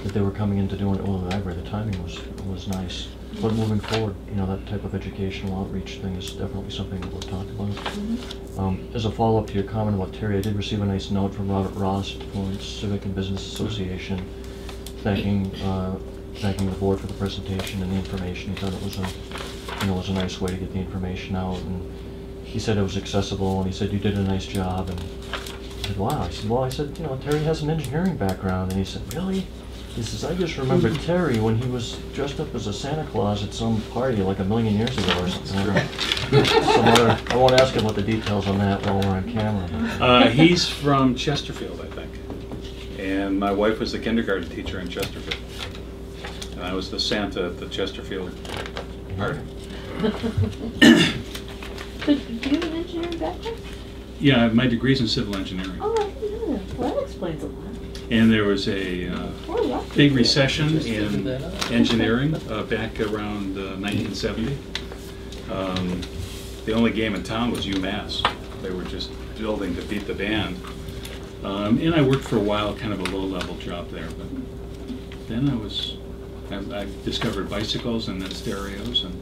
Speaker 6: that they were coming in to do an Lilly Library. The timing was, was nice. But moving forward, you know, that type of educational outreach thing is definitely something that we'll talk about. Um, As a follow-up to your comment about Terry, I did receive a nice note from Robert Ross, Florence Civic and Business Association, thanking, uh, thanking the board for the presentation and the information. He thought it was a, you know, was a nice way to get the information out, and he said it was accessible, and he said you did a nice job, and I said, wow. I said, well, I said, you know, Terry has an engineering background, and he said, really? He says, I just remember Terry when he was dressed up as a Santa Claus at some party like a million years ago or something. Some other, I won't ask him what the details on that while we're on camera.
Speaker 1: Uh, he's from Chesterfield, I think. And my wife was the kindergarten teacher in Chesterfield. And I was the Santa at the Chesterfield party. [coughs]
Speaker 5: So, do you have an engineering background?
Speaker 1: Yeah, my degree's in civil engineering.
Speaker 5: Oh, I didn't know that. Well, that explains a lot.
Speaker 1: And there was a uh, big recession in engineering uh, back around uh, 1970. Um, The only game in town was UMass. They were just building to beat the band. Um, And I worked for a while, kind of a low-level job there, but then I was, I I discovered bicycles and then stereos and,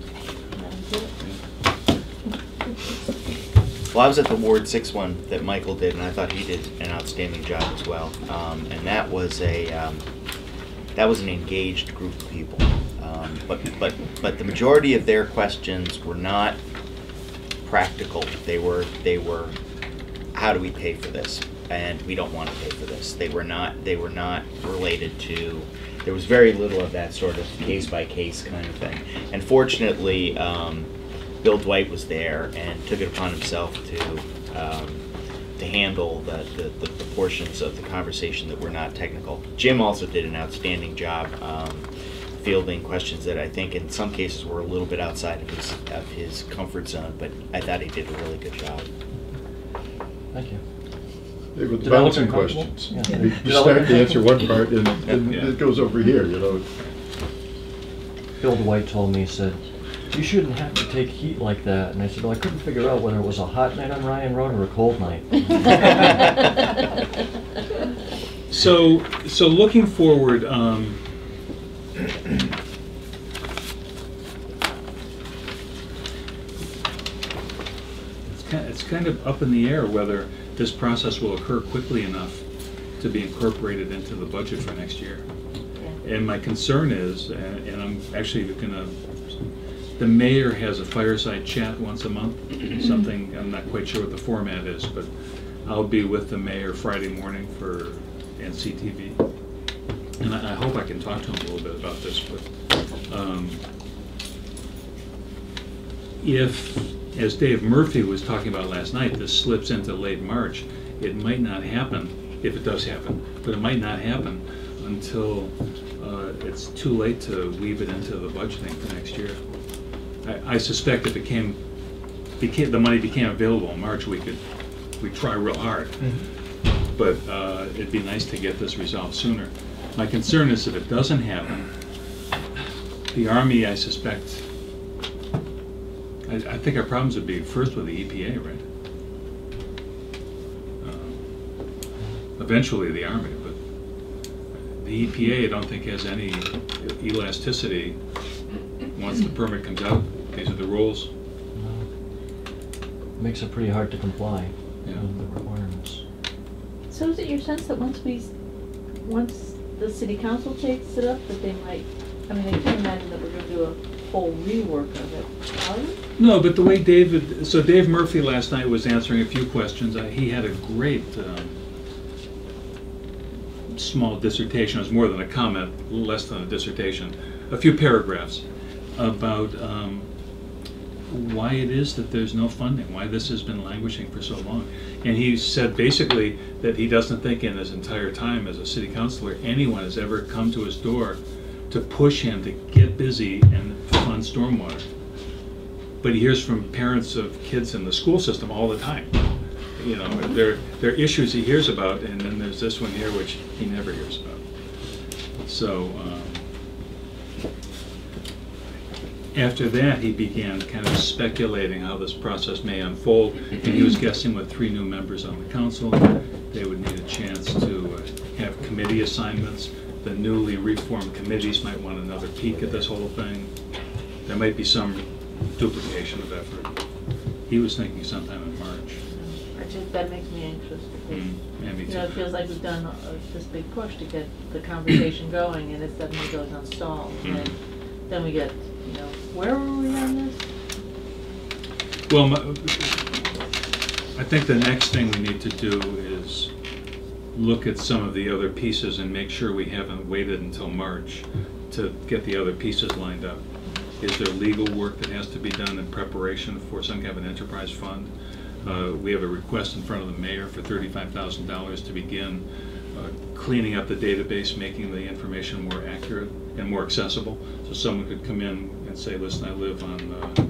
Speaker 10: Well, I was at the Ward Six one that Michael did, and I thought he did an outstanding job as well. Um, and that was a, um, that was an engaged group of people. Um, but, but, but the majority of their questions were not practical. They were, they were, how do we pay for this? And we don't want to pay for this. They were not, they were not related to, there was very little of that sort of case by case kind of thing. And fortunately, um, Bill Dwight was there and took it upon himself to, um, to handle the, the, the portions of the conversation that were not technical. Jim also did an outstanding job, um, fielding questions that I think in some cases were a little bit outside of his, of his comfort zone, but I thought he did a really good job.
Speaker 6: Thank you.
Speaker 7: They were the
Speaker 6: Did
Speaker 7: bouncing questions.
Speaker 6: Yeah.
Speaker 7: You
Speaker 6: Did I
Speaker 7: you
Speaker 6: look
Speaker 7: start to answer one part and and
Speaker 1: Yeah.
Speaker 7: it goes over here, you know.
Speaker 6: Bill Dwight told me, he said, you shouldn't have to take heat like that. And I said, well, I couldn't figure out whether it was a hot night on Ryan Road or a cold night. [laughs]
Speaker 1: So, so looking forward, um, it's kind, it's kind of up in the air whether this process will occur quickly enough to be incorporated into the budget for next year. And my concern is, and and I'm actually gonna, the mayor has a fireside chat once a month, [clears throat] something, I'm not quite sure what the format is, but I'll be with the mayor Friday morning for NCTV. And I, I hope I can talk to him a little bit about this, but, um, if, as Dave Murphy was talking about last night, this slips into late March, it might not happen, if it does happen, but it might not happen until uh, it's too late to weave it into the budgeting for next year. I, I suspect if it came, became, the money became available in March, we could, we'd try real hard. But uh, it'd be nice to get this resolved sooner. My concern is if it doesn't happen, the Army, I suspect, I, I think our problems would be first with the EPA, right? Uh, Eventually the Army, but the EPA, I don't think has any elasticity once the permit comes out. These are the rules.
Speaker 6: Makes it pretty hard to comply
Speaker 1: Yeah.
Speaker 6: with the requirements.
Speaker 5: So is it your sense that once we, s- once the city council takes it up, that they might, I mean, I can't imagine that we're gonna do a whole rework of it, are you?
Speaker 1: No, but the way David, so Dave Murphy last night was answering a few questions. Uh, He had a great um, small dissertation, it was more than a comment, less than a dissertation, a few paragraphs about um, why it is that there's no funding, why this has been languishing for so long. And he said basically that he doesn't think in his entire time as a city councilor, anyone has ever come to his door to push him to get busy and fund stormwater. But he hears from parents of kids in the school system all the time. You know, there, there are issues he hears about, and then there's this one here which he never hears about. So, um, after that, he began kind of speculating how this process may unfold, and he was guessing with three new members on the council, they would need a chance to uh, have committee assignments. The newly reformed committees might want another peek at this whole thing. there might be some duplication of effort. He was thinking sometime in March.
Speaker 5: I just, that makes me anxious because,
Speaker 1: Mm, yeah, me
Speaker 5: you know, it
Speaker 1: too.
Speaker 5: feels like we've done uh, this big push to get the conversation going and it suddenly goes on stall.
Speaker 1: Mhm.
Speaker 5: And then we get, where were we on this?
Speaker 1: Well, I think the next thing we need to do is look at some of the other pieces and make sure we haven't waited until March to get the other pieces lined up. Is there legal work that has to be done in preparation for some kind of an enterprise fund? Uh, We have a request in front of the mayor for thirty-five thousand dollars to begin cleaning up the database, making the information more accurate and more accessible. So someone could come in and say, listen, I live on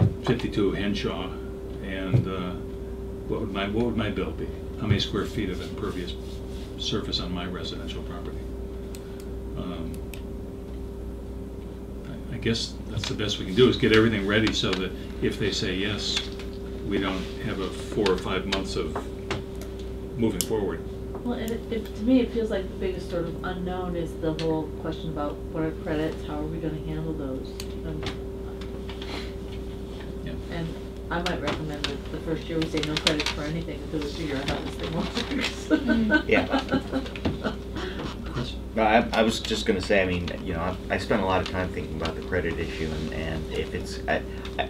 Speaker 1: uh, 52 Henshaw, and uh, what would my, what would my bill be? How many square feet of impervious surface on my residential property? Um, I- I guess that's the best we can do, is get everything ready so that if they say yes, we don't have a four or five months of moving forward.
Speaker 5: Well, and it, it, to me, it feels like the biggest sort of unknown is the whole question about what are credits, how are we gonna handle those? Um,
Speaker 1: Yeah.
Speaker 5: And I might recommend that the first year we say no credits for anything until we figure out how this thing
Speaker 12: Mm.
Speaker 5: works.
Speaker 10: Yeah. No, I, I was just gonna say, I mean, you know, I, I spent a lot of time thinking about the credit issue and, and if it's, I, I,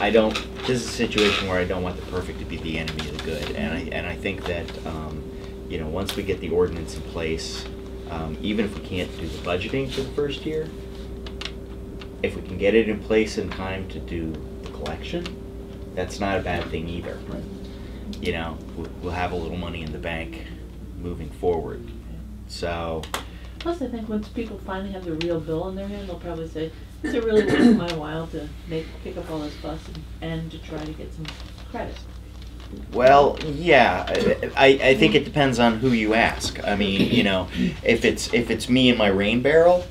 Speaker 10: I don't, this is a situation where I don't want the perfect to be the enemy of the good. And I, and I think that, um, you know, once we get the ordinance in place, um, even if we can't do the budgeting for the first year, if we can get it in place in time to do the collection, that's not a bad thing either. You know, we'll, we'll have a little money in the bank moving forward. So,
Speaker 5: Plus, I think once people finally have the real bill in their hand, they'll probably say, is it really worth my while to make, pick up all this fuss and, and to try to get some credit?
Speaker 10: well, yeah, I, I think it depends on who you ask. I mean, you know, if it's, if it's me and my rain barrel,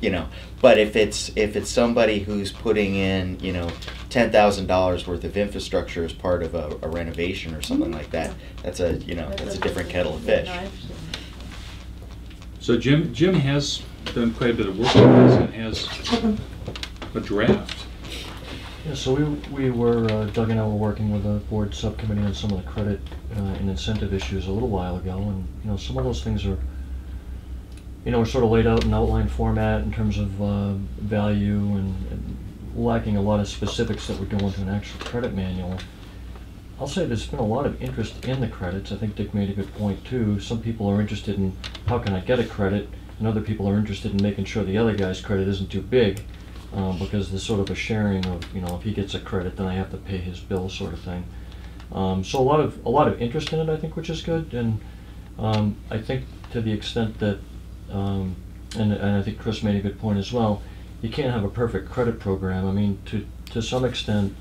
Speaker 10: you know, but if it's, if it's somebody who's putting in, you know, ten thousand dollars worth of infrastructure as part of a, a renovation or something like that, that's a, you know, that's a different kettle of fish.
Speaker 5: no, I understand.
Speaker 1: So Jim, Jim has done quite a bit of work on this and has a draft.
Speaker 6: Yeah, so we, we were, uh, Doug and I were working with a board subcommittee on some of the credit uh, and incentive issues a little while ago, and, you know, some of those things are, you know, are sort of laid out in outline format in terms of uh, value and and lacking a lot of specifics that would go into an actual credit manual. I'll say there's been a lot of interest in the credits. I think Dick made a good point too. Some people are interested in how can I get a credit, and other people are interested in making sure the other guy's credit isn't too big, um, because there's sort of a sharing of, you know, if he gets a credit, then I have to pay his bill sort of thing. Um, so a lot of a lot of interest in it, I think, which is good, and um, I think to the extent that, um, and, and I think Chris made a good point as well. You can't have a perfect credit program. I mean, to to some extent,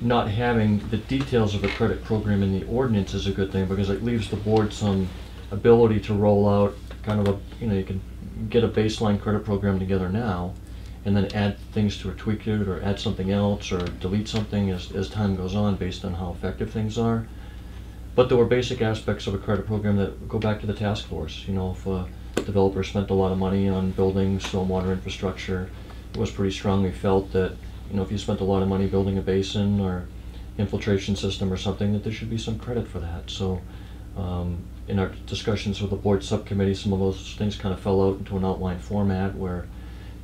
Speaker 6: not having the details of a credit program in the ordinance is a good thing because it leaves the board some ability to roll out kind of a, you know, you can get a baseline credit program together now and then add things to it, tweak it, or add something else, or delete something as, as time goes on based on how effective things are. But there were basic aspects of a credit program that go back to the task force. You know, if a developer spent a lot of money on building stormwater infrastructure, it was pretty strongly felt that, you know, if you spent a lot of money building a basin or infiltration system or something, that there should be some credit for that. So, um, in our discussions with the board subcommittee, some of those things kind of fell out into an outline format where,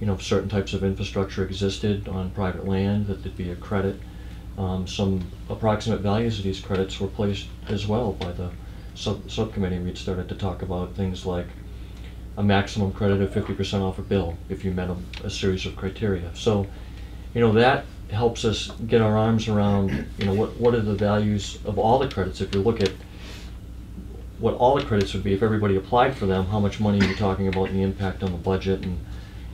Speaker 6: you know, certain types of infrastructure existed on private land, that there'd be a credit. Um, some approximate values of these credits were placed as well by the sub- subcommittee. We'd started to talk about things like a maximum credit of fifty percent off a bill if you met a, a series of criteria. So, you know, that helps us get our arms around, you know, what, what are the values of all the credits? If you look at what all the credits would be, if everybody applied for them, how much money you're talking about and the impact on the budget? And,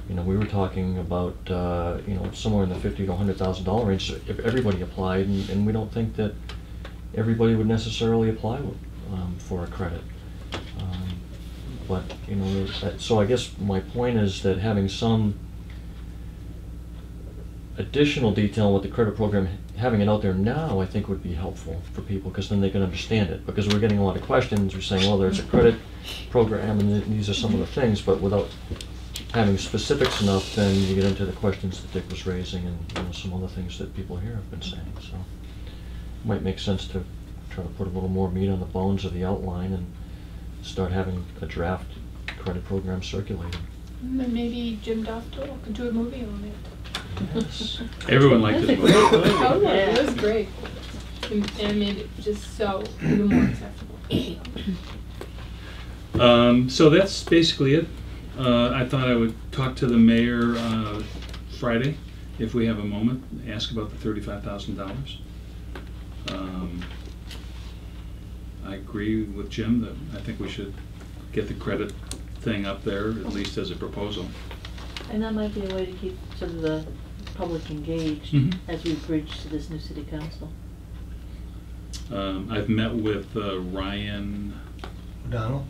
Speaker 6: you know, we were talking about, uh, you know, somewhere in the fifty to hundred thousand dollar range if everybody applied, and, and we don't think that everybody would necessarily apply um, for a credit. Um, But, you know, so I guess my point is that having some additional detail on what the credit program, having it out there now, I think would be helpful for people, because then they can understand it. Because we're getting a lot of questions, we're saying, well, there's a credit program, and th- these are some of the things, but without having specifics enough, then you get into the questions that Dick was raising and, you know, some other things that people here have been saying, so. It might make sense to try to put a little more meat on the bones of the outline and start having a draft credit program circulated.
Speaker 12: And maybe Jim Dostal could do a movie on it.
Speaker 6: Yes.
Speaker 1: Everyone liked
Speaker 5: That's
Speaker 1: this
Speaker 5: a
Speaker 1: movie.
Speaker 5: great movie.
Speaker 12: Oh, yeah, it was great. And and made it just so, even more accessible.
Speaker 1: Um, so that's basically it. Uh, I thought I would talk to the mayor, uh, Friday, if we have a moment, ask about the thirty-five thousand dollars. Um, I agree with Jim that I think we should get the credit thing up there, at least as a proposal.
Speaker 5: And that might be a way to keep sort of the public engaged
Speaker 1: Mhm.
Speaker 5: as we bridge to this new city council.
Speaker 1: Um, I've met with uh, Ryan,
Speaker 3: O'Donnell?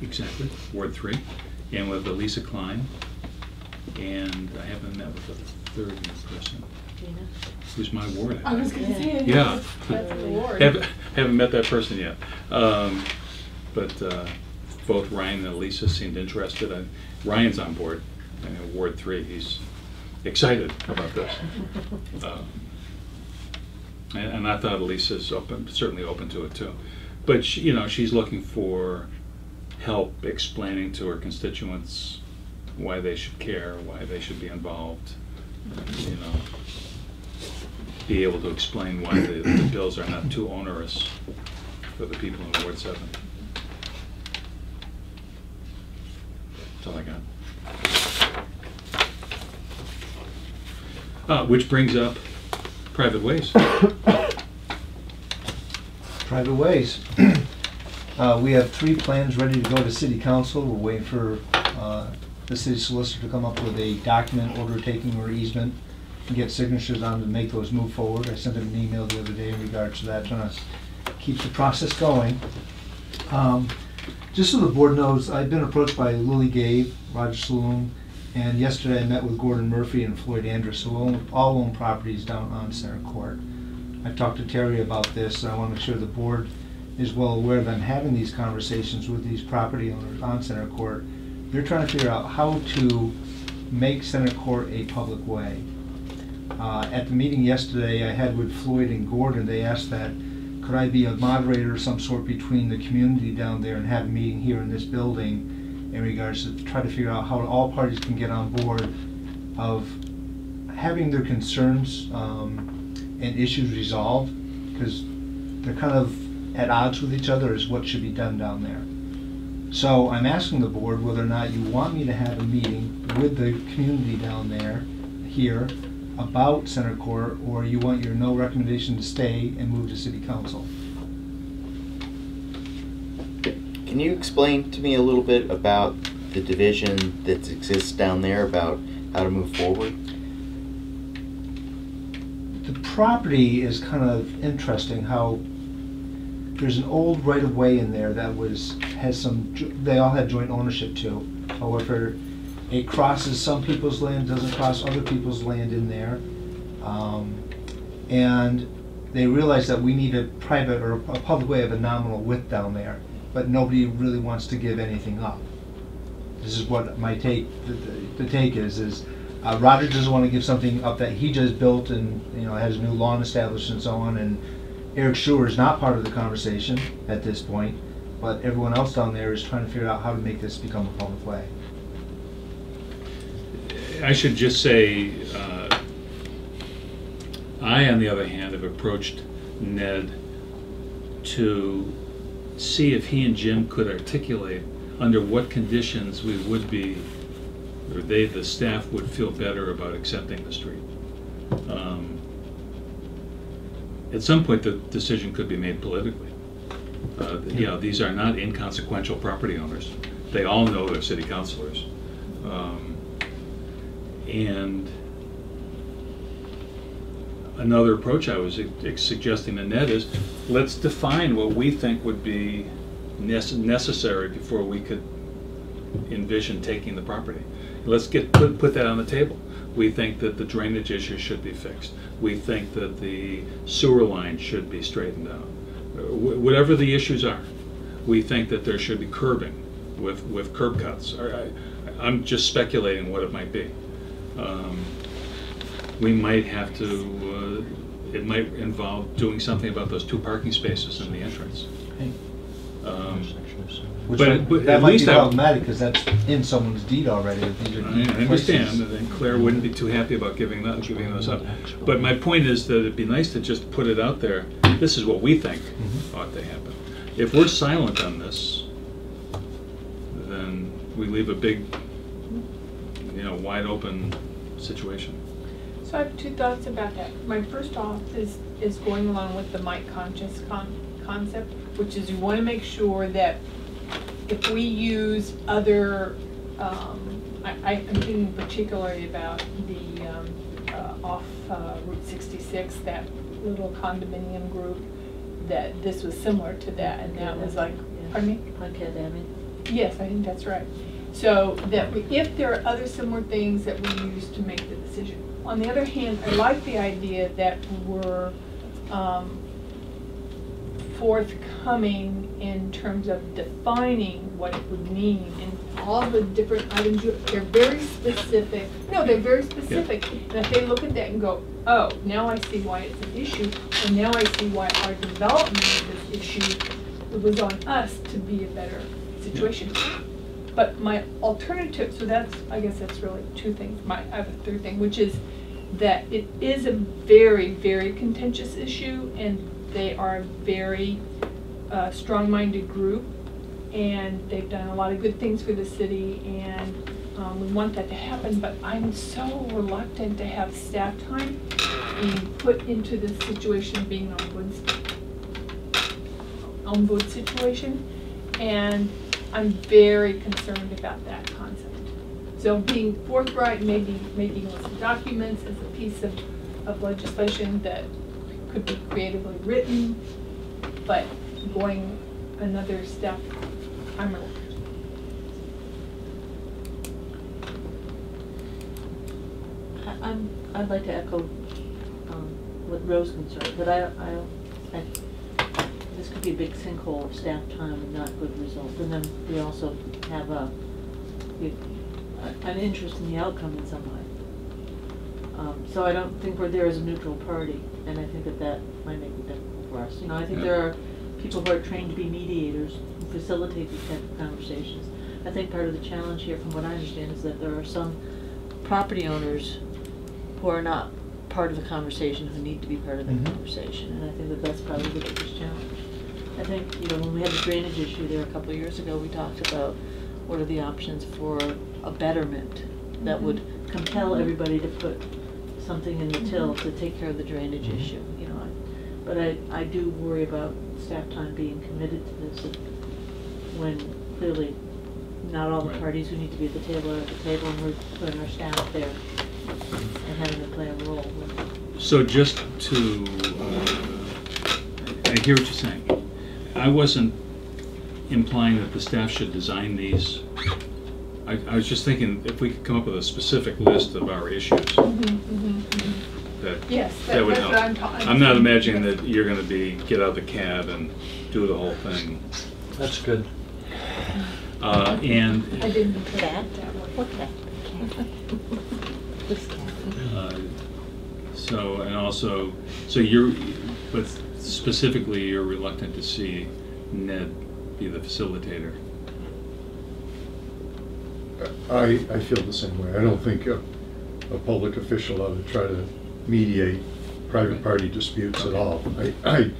Speaker 1: exactly, Ward Three, and with Alisa Klein, and I haven't met with the third person,
Speaker 5: Gina?
Speaker 1: who's my ward.
Speaker 12: I was gonna say.
Speaker 1: Yeah.
Speaker 12: That's the award.
Speaker 1: Haven't, haven't met that person yet. Um, but uh, both Ryan and Alisa seemed interested. I, Ryan's on board, in Ward Three. He's excited about this. Um, and, and I thought Alisa's open, certainly open to it too. But she, you know, she's looking for help explaining to her constituents why they should care, why they should be involved. You know, be able to explain why the, the bills are not too onerous for the people in Ward Seven. That's all I got. Uh, which brings up private ways. [coughs]
Speaker 3: Private ways. [clears throat] Uh, We have three plans ready to go to city council. We're waiting for uh, the city solicitor to come up with a document, order taking or easement, and get signatures on to make those move forward. I sent them an email the other day in regards to that, trying to keep the process going. Um, Just so the board knows, I've been approached by Lily Gabe, Roger Saloon, and yesterday I met with Gordon Murphy and Floyd Andrus, who own, all own properties down on Center Court. I've talked to Terry about this, and I want to make sure the board is well aware that I'm having these conversations with these property owners on Center Court. They're trying to figure out how to make Center Court a public way. Uh, At the meeting yesterday I had with Floyd and Gordon, they asked that, could I be a moderator of some sort between the community down there and have a meeting here in this building in regards to try to figure out how all parties can get on board of having their concerns um, and issues resolved, because they're kind of at odds with each other is what should be done down there. So I'm asking the board whether or not you want me to have a meeting with the community down there, here, about Center Court, or you want your no recommendation to stay and move to city council.
Speaker 10: Can you explain to me a little bit about the division that exists down there, about how to move forward?
Speaker 3: The property is kind of interesting, how there's an old right-of-way in there that was, has some, they all had joint ownership to. However, it crosses some people's land, doesn't cross other people's land in there. Um, And they realized that we need a private or a public way of a nominal width down there, but nobody really wants to give anything up. This is what my take, the, the the take is, is uh, Roger doesn't want to give something up that he just built and, you know, has a new lawn established and so on, and Eric Schuer is not part of the conversation at this point, but everyone else down there is trying to figure out how to make this become a public way.
Speaker 1: I should just say, uh, I, on the other hand, have approached Ned to see if he and Jim could articulate under what conditions we would be, or they, the staff, would feel better about accepting the street. Um, At some point, the decision could be made politically. Uh, You know, these are not inconsequential property owners. They all know their city councilors. Um, and another approach I was suggesting to Ned is, let's define what we think would be nece- necessary before we could envision taking the property. Let's get, put, put that on the table. We think that the drainage issue should be fixed. We think that the sewer line should be straightened out. Whatever the issues are, we think that there should be curbing with, with curb cuts. I, I'm just speculating what it might be. Um, We might have to, uh, it might involve doing something about those two parking spaces in the entrance. Um,
Speaker 3: Which
Speaker 1: But-
Speaker 3: might-
Speaker 1: but
Speaker 3: that
Speaker 1: at
Speaker 3: might be
Speaker 1: least I-
Speaker 3: problematic, because that's in someone's deed already, if these are deed
Speaker 1: I understand,
Speaker 3: places.
Speaker 1: and Claire wouldn't be too happy about giving that, giving those up. But my point is that it'd be nice to just put it out there, this is what we think
Speaker 3: Mhm.
Speaker 1: ought to happen. If we're silent on this, then we leave a big, you know, wide open situation.
Speaker 12: So I have two thoughts about that. My first off is, is going along with the Mike Conscious con- concept, which is you want to make sure that if we use other, um, I, I'm thinking particularly about the, um, uh, off uh, Route sixty-six, that little condominium group, that this was similar to that, and that was like, pardon me?
Speaker 5: Podcast Avenue.
Speaker 12: Yes, I think that's right. So that we- if there are other similar things that we use to make the decision. On the other hand, I like the idea that we're um, forthcoming in terms of defining what it would mean and all the different items. you- They're very specific. No, they're very specific. And if they look at that and go, oh, now I see why it's an issue, and now I see why our development of this issue, it was on us to be a better situation. But my alternative, so that's, I guess that's really two things. My, I have a third thing, which is that it is a very, very contentious issue, and they are a very uh, strong-minded group, and they've done a lot of good things for the city, and um, we want that to happen, but I'm so reluctant to have staff time being put into this situation being on Wood's, on Wood situation, and I'm very concerned about that concept. So being forthright, maybe making of documents as a piece of, of legislation that could be creatively written, but going another step, I'm reluctant.
Speaker 5: I'm, I'd like to echo um, what Rose concerned, but I, I, I, could be a big sinkhole of staff time and not good results. And then we also have a, an interest in the outcome in some way. Um, So I don't think we're there as a neutral party, and I think that that might make it difficult for us. You know, I think there are people who are trained to be mediators, who facilitate these type of conversations. I think part of the challenge here, from what I understand, is that there are some property owners who are not part of the conversation, who need to be part of the
Speaker 3: Mhm.
Speaker 5: conversation, and I think that that's probably the biggest challenge. I think, you know, when we had the drainage issue there a couple of years ago, we talked about what are the options for a betterment that would compel everybody to put something in the till to take care of the drainage
Speaker 3: Mhm.
Speaker 5: issue, you know. I- But I, I do worry about staff time being committed to this and when clearly not all the
Speaker 1: Right.
Speaker 5: parties who need to be at the table are at the table and we're putting our staff there and having to play a role.
Speaker 1: So just to, uh, I hear what you're saying. I wasn't implying that the staff should design these. I, I was just thinking if we could come up with a specific list of our issues, that,
Speaker 12: Yes, that-
Speaker 1: that would
Speaker 12: that's
Speaker 1: help.
Speaker 12: what I'm talking.
Speaker 1: I'm not imagining that you're gonna be, get out of the cab and do the whole thing.
Speaker 6: That's good.
Speaker 1: Uh, and,
Speaker 12: I didn't put
Speaker 8: Cat?
Speaker 12: it that way.
Speaker 8: What cat? This cat.
Speaker 1: uh, so, and also, so you're, but specifically, you're reluctant to see Ned be the facilitator.
Speaker 7: I, I feel the same way. I don't think a, a public official ought to try to mediate private party disputes at all. I, I,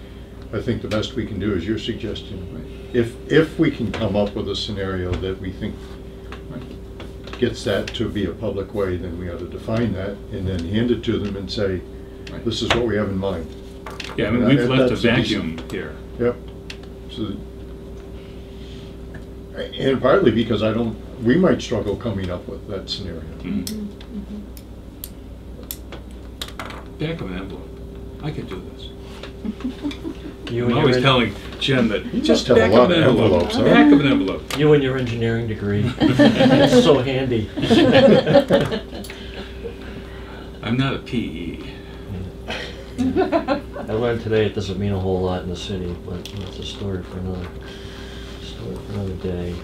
Speaker 7: I think the best we can do is your suggestion. If, if we can come up with a scenario that we think gets that to be a public way, then we ought to define that and then hand it to them and say, this is what we have in mind.
Speaker 1: Yeah, I mean, we've left a
Speaker 7: that's a
Speaker 1: vacuum here.
Speaker 7: Yep. So, and partly because I don't, we might struggle coming up with that scenario.
Speaker 1: Mhm. Back of an envelope. I could do this. [laughs]
Speaker 6: You
Speaker 1: I'm
Speaker 6: and
Speaker 1: always
Speaker 6: your,
Speaker 1: telling Jen that,
Speaker 7: You
Speaker 1: just
Speaker 7: must have a
Speaker 1: back
Speaker 7: lot
Speaker 1: of an envelope,
Speaker 7: envelopes, huh?
Speaker 1: back of an envelope.
Speaker 6: you and your engineering degree. [laughs] It's so handy. [laughs]
Speaker 1: I'm not a PE. [laughs]
Speaker 6: I learned today it doesn't mean a whole lot in the city, but that's a story for another, story for another day.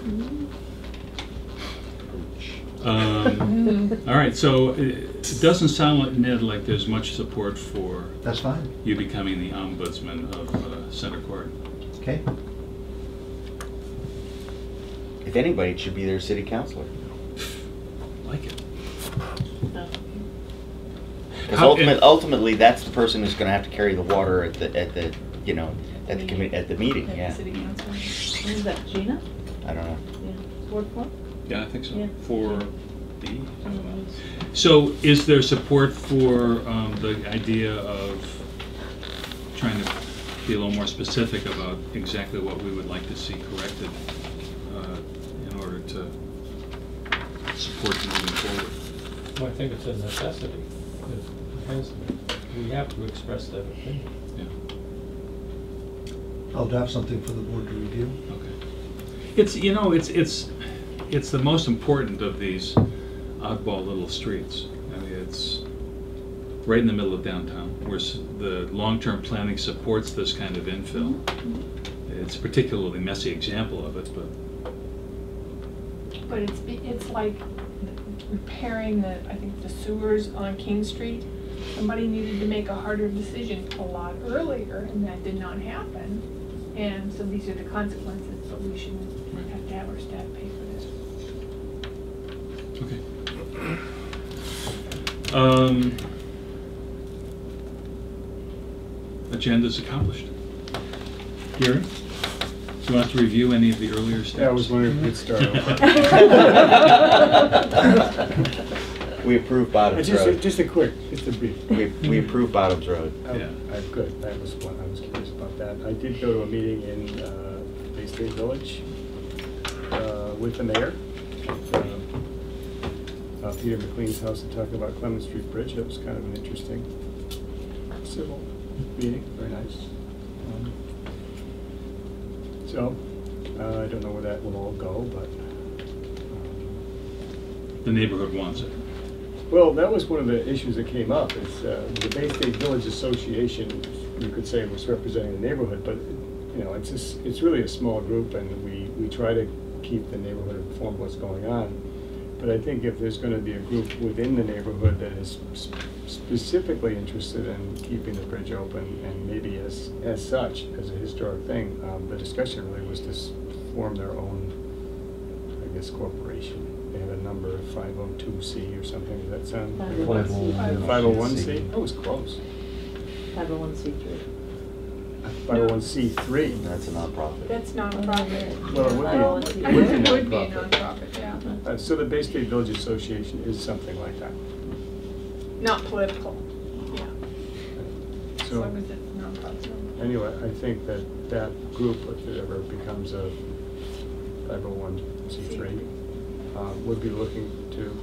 Speaker 1: Um, [laughs] All right, so it it doesn't sound like, Ned, like there's much support for
Speaker 3: That's fine,
Speaker 1: you becoming the ombudsman of uh, Center Court.
Speaker 3: okay?
Speaker 10: If anybody, it should be their city councilor.
Speaker 1: Like it.
Speaker 10: Because
Speaker 1: How-
Speaker 10: ultimately, ultimately, that's the person who's gonna have to carry the water at the, at the, you know, at the commi, at the meeting,
Speaker 5: At the
Speaker 10: yeah.
Speaker 5: city council. Is that Gina?
Speaker 10: I don't know.
Speaker 5: Yeah, Ward four?
Speaker 1: Yeah, I think so.
Speaker 5: Yeah.
Speaker 1: For B? So is there support for um, the idea of trying to be a little more specific about exactly what we would like to see corrected uh, in order to support moving forward?
Speaker 2: Well, I think it's a necessity. It has. We have to express that opinion.
Speaker 1: Yeah.
Speaker 3: I'll draft something for the board to review.
Speaker 1: Okay. It's, you know, it's, it's, it's the most important of these oddball little streets. I mean, it's right in the middle of downtown, where s- the long-term planning supports this kind of infill. It's a particularly messy example of it, but,
Speaker 12: But it's, be- it's like repairing the, I think, the sewers on King Street. Somebody needed to make a harder decision a lot earlier, and that did not happen. And so these are the consequences, but we shouldn't have to have our staff pay for this.
Speaker 1: okay. Um, Agenda's accomplished. Gary? Do you want to review any of the earlier steps?
Speaker 13: Yeah, I was wondering if we could start over. [laughs] [laughs]
Speaker 10: We approve Bottoms
Speaker 13: Just, a-
Speaker 10: Road.
Speaker 13: just a quick, just a brief.
Speaker 10: We, we approve Bottoms Road.
Speaker 13: Oh,
Speaker 1: Yeah.
Speaker 13: uh, Good, that was what, I was curious about that. I did go to a meeting in uh, Bay State Village uh, with the mayor, uh, uh, Peter McLean's house, to talk about Clement Street Bridge. That was kind of an interesting civil meeting, very nice. Um, So, uh, I don't know where that will all go, but um,
Speaker 1: The neighborhood wants it.
Speaker 13: Well, that was one of the issues that came up, is uh, the Bay State Village Association, you could say was representing the neighborhood, but, you know, it's it's really a small group, and we, we try to keep the neighborhood informed what's going on. But I think if there's gonna be a group within the neighborhood that is specifically interested in keeping the bridge open, and maybe as, as such, as a historic thing, um, the discussion really was to form their own, I guess, corporation they had a number, 502C or something, does that sound?
Speaker 5: 501C.
Speaker 13: 501C? That was close. 501c3. 501C3.
Speaker 10: That's a nonprofit.
Speaker 12: That's nonprofit.
Speaker 13: Well, it would be, it would be
Speaker 12: It would be a
Speaker 13: nonprofit.
Speaker 12: yeah.
Speaker 13: Uh, So the Bay State Village Association is something like that.
Speaker 12: Not political, yeah, as long as it's nonprofit.
Speaker 13: anyway, I think that that group, if it ever becomes a 501C3, um, would be looking to,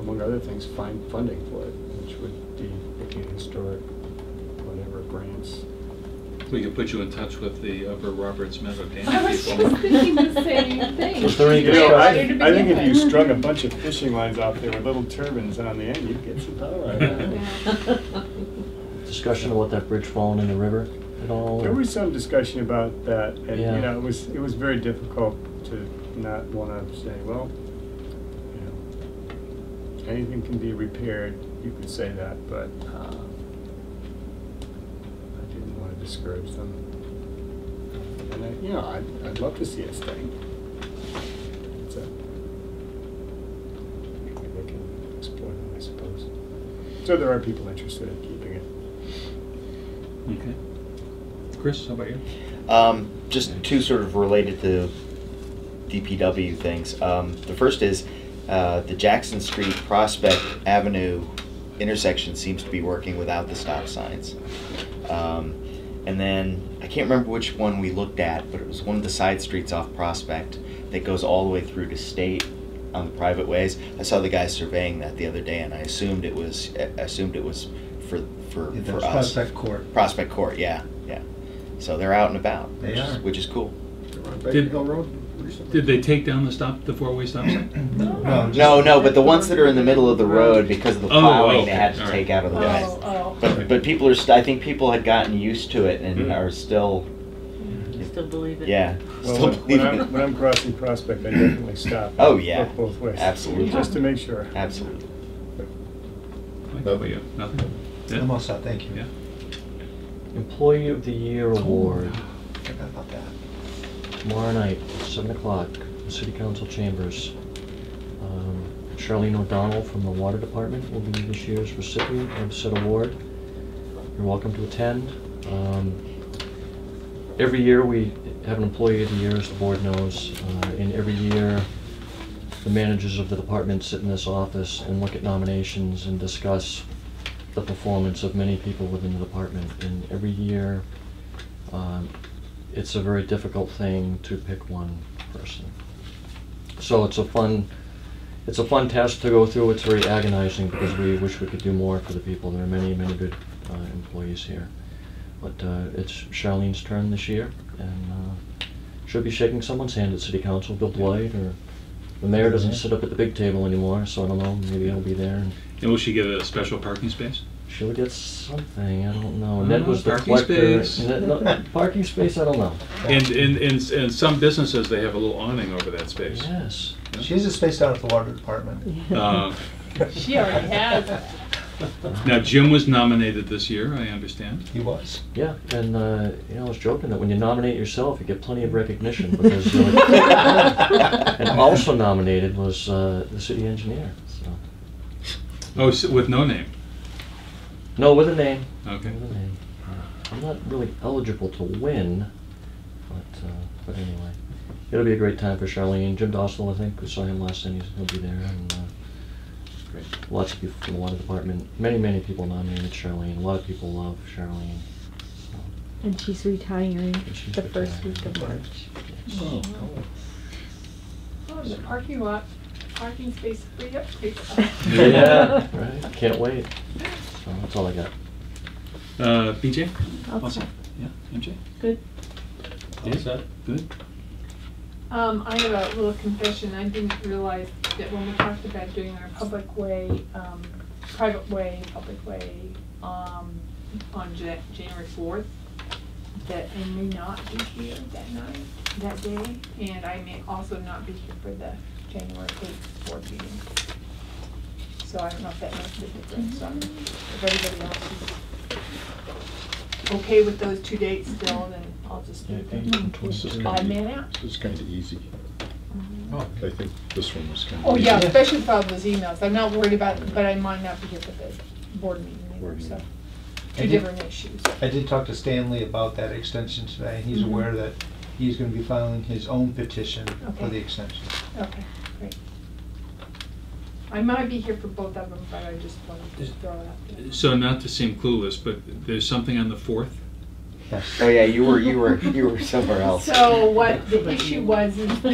Speaker 13: among other things, find funding for it, which would be looking at historic, whatever, grants.
Speaker 1: We could put you in touch with the Upper Roberts Meadow Dam people.
Speaker 12: I was just thinking the same thing.
Speaker 6: There
Speaker 13: You know, I, I think if you strung a bunch of fishing lines out there with little turbines on the end, you'd get some power of [laughs]
Speaker 6: discussion about that bridge falling in the river at all?
Speaker 13: There was some discussion about that, and, you know, it was, it was very difficult to not wanna say, well, anything can be repaired, you could say that, but, uh, I didn't wanna discourage them. And I, you know, I'd, I'd love to see it stay. It's a, maybe they can exploit it, I suppose. So there are people interested in keeping it.
Speaker 1: Okay. Chris, how about you?
Speaker 10: Um, just two sort of related to DPW things. Um, the first is, uh, the Jackson Street Prospect Avenue intersection seems to be working without the stop signs. Um, and then, I can't remember which one we looked at, but it was one of the side streets off Prospect that goes all the way through to State on the private ways. I saw the guy surveying that the other day, and I assumed it was, I assumed it was for, for,
Speaker 3: Yeah,
Speaker 10: for us.
Speaker 3: Prospect Court.
Speaker 10: Prospect Court, yeah, yeah. So they're out and about,
Speaker 3: They
Speaker 10: which is, which is cool.
Speaker 7: On
Speaker 1: Did-
Speaker 7: Hill Road recently?
Speaker 1: Did they take down the stop, the four-way stop sign?
Speaker 3: No, just-
Speaker 10: No, no, but the ones that are in the middle of the road because of the
Speaker 1: Oh,
Speaker 10: plowing,
Speaker 1: okay,
Speaker 10: they had to
Speaker 1: all right.
Speaker 10: take out of the way.
Speaker 12: Oh, oh.
Speaker 10: But, but people are, st- I think people had gotten used to it and
Speaker 1: Mhm.
Speaker 10: are still,
Speaker 5: You still believe it?
Speaker 10: yeah. Still
Speaker 13: Well, when- when
Speaker 10: believe in
Speaker 13: I'm,
Speaker 10: it.
Speaker 13: when I'm crossing Prospect, I definitely stop.
Speaker 10: Oh, yeah.
Speaker 13: Look both ways.
Speaker 10: Absolutely.
Speaker 13: Just to make sure.
Speaker 10: Absolutely.
Speaker 1: Mike, how? Nothing? Ed?
Speaker 3: I'm all set, thank you.
Speaker 1: Yeah.
Speaker 6: Employee of the Year Award,
Speaker 3: Forgot about that.
Speaker 6: Tomorrow night, seven o'clock, the City Council Chambers. Um, Charlene O'Donnell from the Water Department will be this year's recipient of said award. You're welcome to attend. Um, Every year, we have an Employee of the Year, as the board knows, uh, and every year, the managers of the department sit in this office and look at nominations and discuss the performance of many people within the department. And every year, um, it's a very difficult thing to pick one person. So it's a fun, it's a fun task to go through. It's very agonizing because we wish we could do more for the people. There are many, many good uh, employees here. But uh, it's Charlene's turn this year, and uh, she'll be shaking someone's hand at City Council, Bill Dwight, or the mayor doesn't sit up at the big table anymore, so I don't know, maybe he'll be there. and
Speaker 1: And will she get a special parking space?
Speaker 6: She'll get something, I don't know.
Speaker 1: I
Speaker 6: Ned was the
Speaker 1: parking
Speaker 6: collector.
Speaker 1: space.
Speaker 6: Ned- no, Parking space, I don't know.
Speaker 1: And in, in, in some businesses, they have a little awning over that space.
Speaker 6: Yes.
Speaker 3: She has a space down at the water department.
Speaker 1: Uh, [laughs]
Speaker 12: She already has.
Speaker 1: Now, Jim was nominated this year, I understand.
Speaker 3: He was.
Speaker 6: Yeah, and, uh, you know, I was joking that when you nominate yourself, you get plenty of recognition [laughs] because, uh, and also nominated was, uh, the city engineer, so.
Speaker 1: Oh, s- with no name?
Speaker 6: No, with a name.
Speaker 1: Okay.
Speaker 6: With a name. Uh, I'm not really eligible to win, but, uh, but anyway. It'll be a great time for Charlene. Jim Dostal, I think, we saw him last time, he's, he'll be there, and, uh,
Speaker 1: Great.
Speaker 6: lots of people from the water department. Many, many people nominated Charlene. A lot of people love Charlene. so.
Speaker 8: And she's retiring
Speaker 6: she's
Speaker 8: the first week of March.
Speaker 7: Oh,
Speaker 12: Oh, the parking lot, parking space free up. free up. [laughs]
Speaker 6: Yeah, right, can't wait. So that's all I got.
Speaker 1: Uh, BJ?
Speaker 8: All
Speaker 1: All
Speaker 8: set.
Speaker 1: set? Yeah, MJ?
Speaker 8: Good.
Speaker 2: All
Speaker 1: Dave?
Speaker 2: set?
Speaker 1: Good?
Speaker 12: Um, I have a little confession, I didn't realize that when we talked about doing our public way, um, private way, public way, um, on Ja- January fourth, that I may not be here that night, that day, and I may also not be here for the January eighth board meeting. So I don't know if that makes a difference, um, if everybody else is okay with those two dates still, then I'll just do
Speaker 6: Yeah,
Speaker 12: the
Speaker 7: This is
Speaker 12: odd
Speaker 7: kind
Speaker 12: man
Speaker 7: of,
Speaker 12: out.
Speaker 7: this is kind of easy.
Speaker 2: Oh,
Speaker 7: I think this one was kind of.
Speaker 12: Oh, yeah,
Speaker 3: Yeah.
Speaker 12: especially with all those emails. I'm not worried about, but I might not be here for the board meeting either,
Speaker 7: Board
Speaker 12: so.
Speaker 7: meeting.
Speaker 12: Two
Speaker 3: I did-
Speaker 12: different issues.
Speaker 3: I did talk to Stanley about that extension today, and he's
Speaker 12: Mhm.
Speaker 3: aware that he's gonna be filing his own petition for
Speaker 12: Okay.
Speaker 3: the extension.
Speaker 12: Okay, great. I might be here for both of them, but I just wanted to throw it out there.
Speaker 1: So not to seem clueless, but there's something on the 4th?
Speaker 3: Yes.
Speaker 10: Oh, yeah, you were, you were, you were somewhere else.
Speaker 12: So what the issue was is,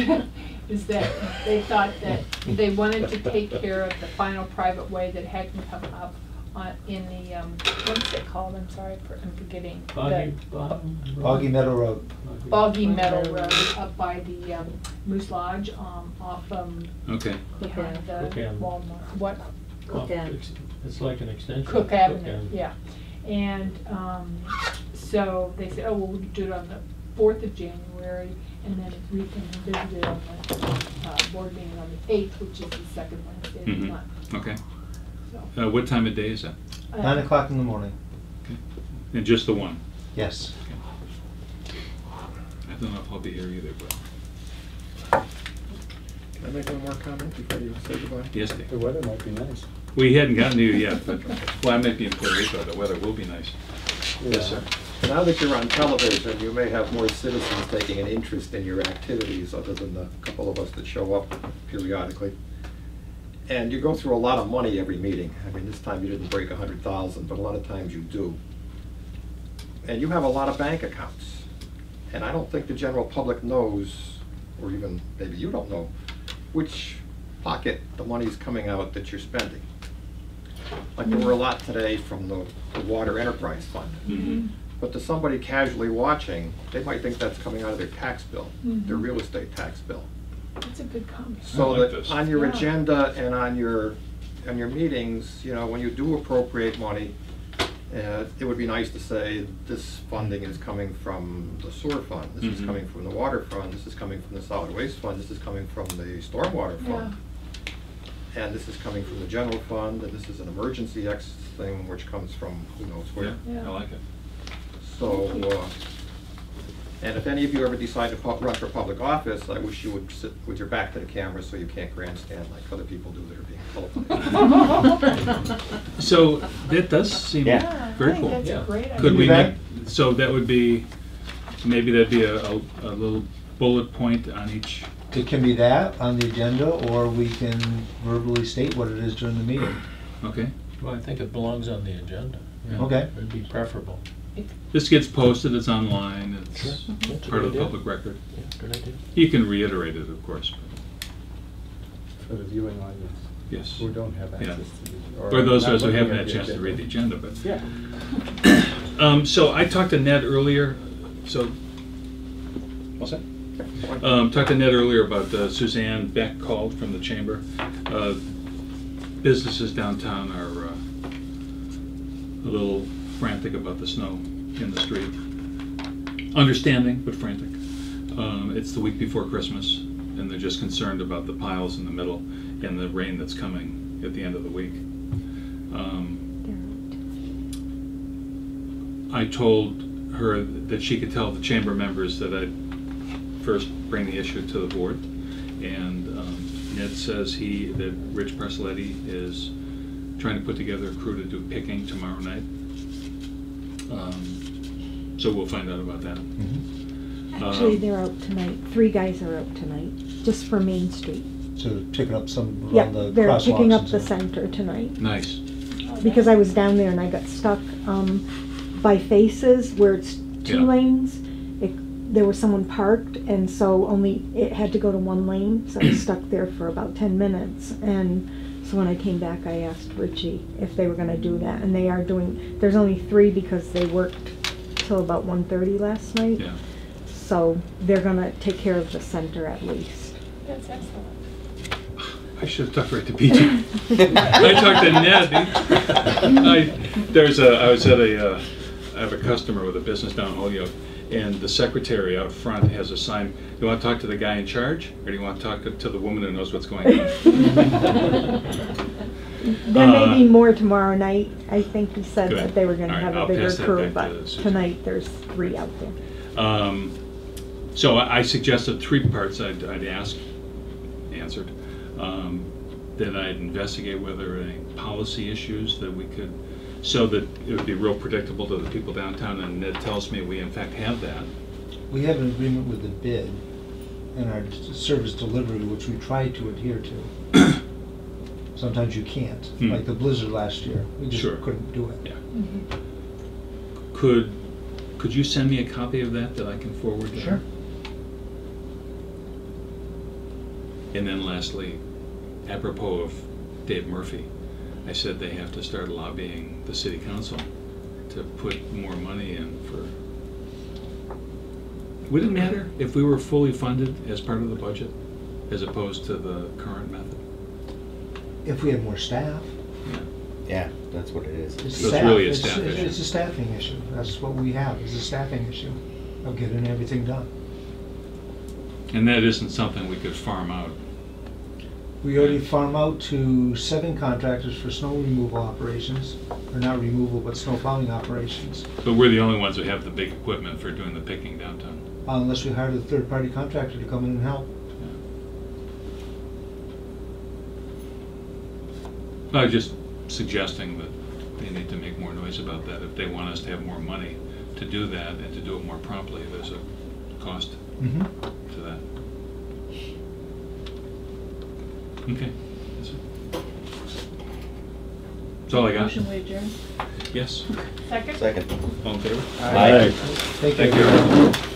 Speaker 12: is that they thought that they wanted to take care of the final private way that hadn't come up on, in the, um, what's it called? I'm sorry, for I'm forgetting. The-
Speaker 2: Boggy, bottom.
Speaker 3: Boggy Meadow Road.
Speaker 12: Boggy Meadow Road up by the um, Moose Lodge, um, off, um,
Speaker 1: Okay.
Speaker 12: behind the
Speaker 2: Cook Avenue.
Speaker 12: Walmart, what,
Speaker 2: Oh,
Speaker 8: Okay.
Speaker 2: it's- It's like an extension. of
Speaker 12: Cook Avenue, yeah. And, um, so they said, oh, well, we could do it on the fourth of January, and then we can visit it on the, uh, board meeting on the eighth, which is the second Wednesday of the
Speaker 1: Mhm.
Speaker 12: month,
Speaker 1: Okay.
Speaker 12: So.
Speaker 1: Uh, what time of day is that?
Speaker 3: Nine o'clock in the morning, Okay.
Speaker 1: And just the one?
Speaker 3: yes.
Speaker 1: I don't know if I'll be here either, but,
Speaker 11: Can I make one more comment before you say goodbye?
Speaker 1: yes, Dave.
Speaker 13: The weather might be nice.
Speaker 1: We hadn't gotten to you yet, but, well, I might be in Puerto Rico, the weather will be nice. Yes, sir.
Speaker 11: Now that you're on television, you may have more citizens taking an interest in your activities, other than the couple of us that show up periodically. And you go through a lot of money every meeting. I mean, this time you didn't break a hundred thousand, but a lot of times you do. And you have a lot of bank accounts. And I don't think the general public knows, or even maybe you don't know, which pocket the money's coming out that you're spending. Like there were a lot today from the, the Water Enterprise Fund.
Speaker 1: Mhm.
Speaker 11: But to somebody casually watching, they might think that's coming out of their tax bill, their
Speaker 12: Mhm.
Speaker 11: real estate tax bill.
Speaker 12: That's a good comment.
Speaker 11: So
Speaker 1: like
Speaker 11: that
Speaker 1: this.
Speaker 11: on your
Speaker 12: Yeah.
Speaker 11: agenda and on your, on your meetings, you know, when you do appropriate money, Uh, It would be nice to say, this funding is coming from the sewer fund, this is
Speaker 1: Mhm.
Speaker 11: coming from the water fund, this is coming from the solid waste fund, this is coming from the stormwater fund. And this is coming from the general fund, and this is an emergency X thing, which comes from who knows where.
Speaker 1: Yeah, I like it.
Speaker 11: So, uh, and if any of you ever decide to run for public office, I wish you would sit with your back to the camera so you can't grandstand like other people do that are being televised. [laughs]
Speaker 1: So that does seem
Speaker 10: Yeah.
Speaker 1: very cool.
Speaker 12: that's a
Speaker 2: Yeah.
Speaker 12: great
Speaker 1: Could we make, so that would be, maybe that'd be a, a, a little bullet point on each,
Speaker 3: It can be that on the agenda, or we can verbally state what it is during the meeting.
Speaker 1: okay?
Speaker 2: Well, I think it belongs on the agenda. yeah.
Speaker 3: Okay.
Speaker 2: It'd be preferable.
Speaker 1: This gets posted, it's online, it's
Speaker 6: Sure. That's a
Speaker 1: part
Speaker 6: good
Speaker 1: of the
Speaker 6: idea.
Speaker 1: public record.
Speaker 6: Yeah, good idea.
Speaker 1: You can reiterate it, of course,
Speaker 13: For the viewing audience
Speaker 1: yes.
Speaker 13: who don't have
Speaker 1: Yeah.
Speaker 13: access to the. or
Speaker 1: For those of us who haven't had a
Speaker 13: the
Speaker 1: chance to read the agenda, but.
Speaker 13: Yeah. [coughs]
Speaker 1: Um, so I talked to Ned earlier, so, what's that? Um, talked to Ned earlier about uh, Suzanne Beck called from the chamber. Uh, Businesses downtown are uh, a little frantic about the snow in the street. Understanding, but frantic. Um, It's the week before Christmas, and they're just concerned about the piles in the middle and the rain that's coming at the end of the week. Um, I told her that she could tell the chamber members that I'd first bring the issue to the board. And um, Ned says he, that Rich Parcelletti is trying to put together a crew to do picking tomorrow night. Um, So we'll find out about that.
Speaker 8: Actually,
Speaker 1: Um,
Speaker 8: they're out tonight. Three guys are out tonight, just for Main Street.
Speaker 3: So picking up some
Speaker 8: Yeah,
Speaker 3: around the
Speaker 8: they're picking up the center tonight.
Speaker 1: Nice.
Speaker 8: Because I was down there and I got stuck, um, by Faces where it's two
Speaker 1: Yeah.
Speaker 8: lanes. It, there was someone parked and so only, it had to go to one lane, so I was stuck there for about ten minutes. And so when I came back, I asked Richie if they were gonna do that, and they are doing, there's only three because they worked till about 1:30 last night.
Speaker 1: Yeah.
Speaker 8: So they're gonna take care of the center at least.
Speaker 12: That's excellent.
Speaker 1: I should have talked right to PJ. [laughs] I talked to Ned. [laughs] I, there's a, I was at a, uh, I have a customer with a business down in Holyoke, and the secretary out front has a sign, you want to talk to the guy in charge, or do you want to talk to- to the woman who knows what's going on? [laughs]
Speaker 8: There may be
Speaker 1: Uh,
Speaker 8: more tomorrow night. I think he said
Speaker 1: Good.
Speaker 8: that they were
Speaker 1: All right,
Speaker 8: have
Speaker 1: I'll
Speaker 8: a bigger
Speaker 1: pass that
Speaker 8: crew,
Speaker 1: back to
Speaker 8: but
Speaker 1: Susan.
Speaker 8: tonight there's three out there.
Speaker 1: Um, So I I suggested three parts I'd, I'd ask, answered. Um, That I'd investigate whether any policy issues that we could, so that it would be real predictable to the people downtown, and Ned tells me we in fact have that.
Speaker 3: We have an agreement with the bid and our service delivery, which we try to adhere to. [coughs] Sometimes you can't,
Speaker 1: Hmm.
Speaker 3: like the blizzard last year, we just
Speaker 1: Sure.
Speaker 3: couldn't do it.
Speaker 1: Yeah. Could, could you send me a copy of that that I can forward? to her? And then lastly, apropos of Dave Murphy, I said they have to start lobbying the city council to put more money in for. Would it matter if we were fully funded as part of the budget, as opposed to the current method?
Speaker 3: If we had more staff.
Speaker 10: Yeah, Yeah, that's what it is.
Speaker 3: It's
Speaker 1: So it's
Speaker 3: staff.
Speaker 1: really a
Speaker 3: It's-
Speaker 1: staff
Speaker 3: it's-
Speaker 1: issue.
Speaker 3: It's a staffing issue. That's what we have, is a staffing issue of getting everything done.
Speaker 1: And that isn't something we could farm out.
Speaker 3: We already farm out to seven contractors for snow removal operations, or not removal, but snow plowing operations,
Speaker 1: But we're the only ones who have the big equipment for doing the picking downtown.
Speaker 3: unless we hired a third-party contractor to come in and help.
Speaker 1: I was just suggesting that they need to make more noise about that. If they want us to have more money to do that and to do it more promptly, there's a cost
Speaker 3: Mhm.
Speaker 1: to that. Okay. That's it. That's all I got.
Speaker 5: Motion we adjourn?
Speaker 1: Yes.
Speaker 12: Second?
Speaker 10: Second.
Speaker 1: All in favor?
Speaker 10: Aye.
Speaker 3: Thank you.
Speaker 1: Thank you.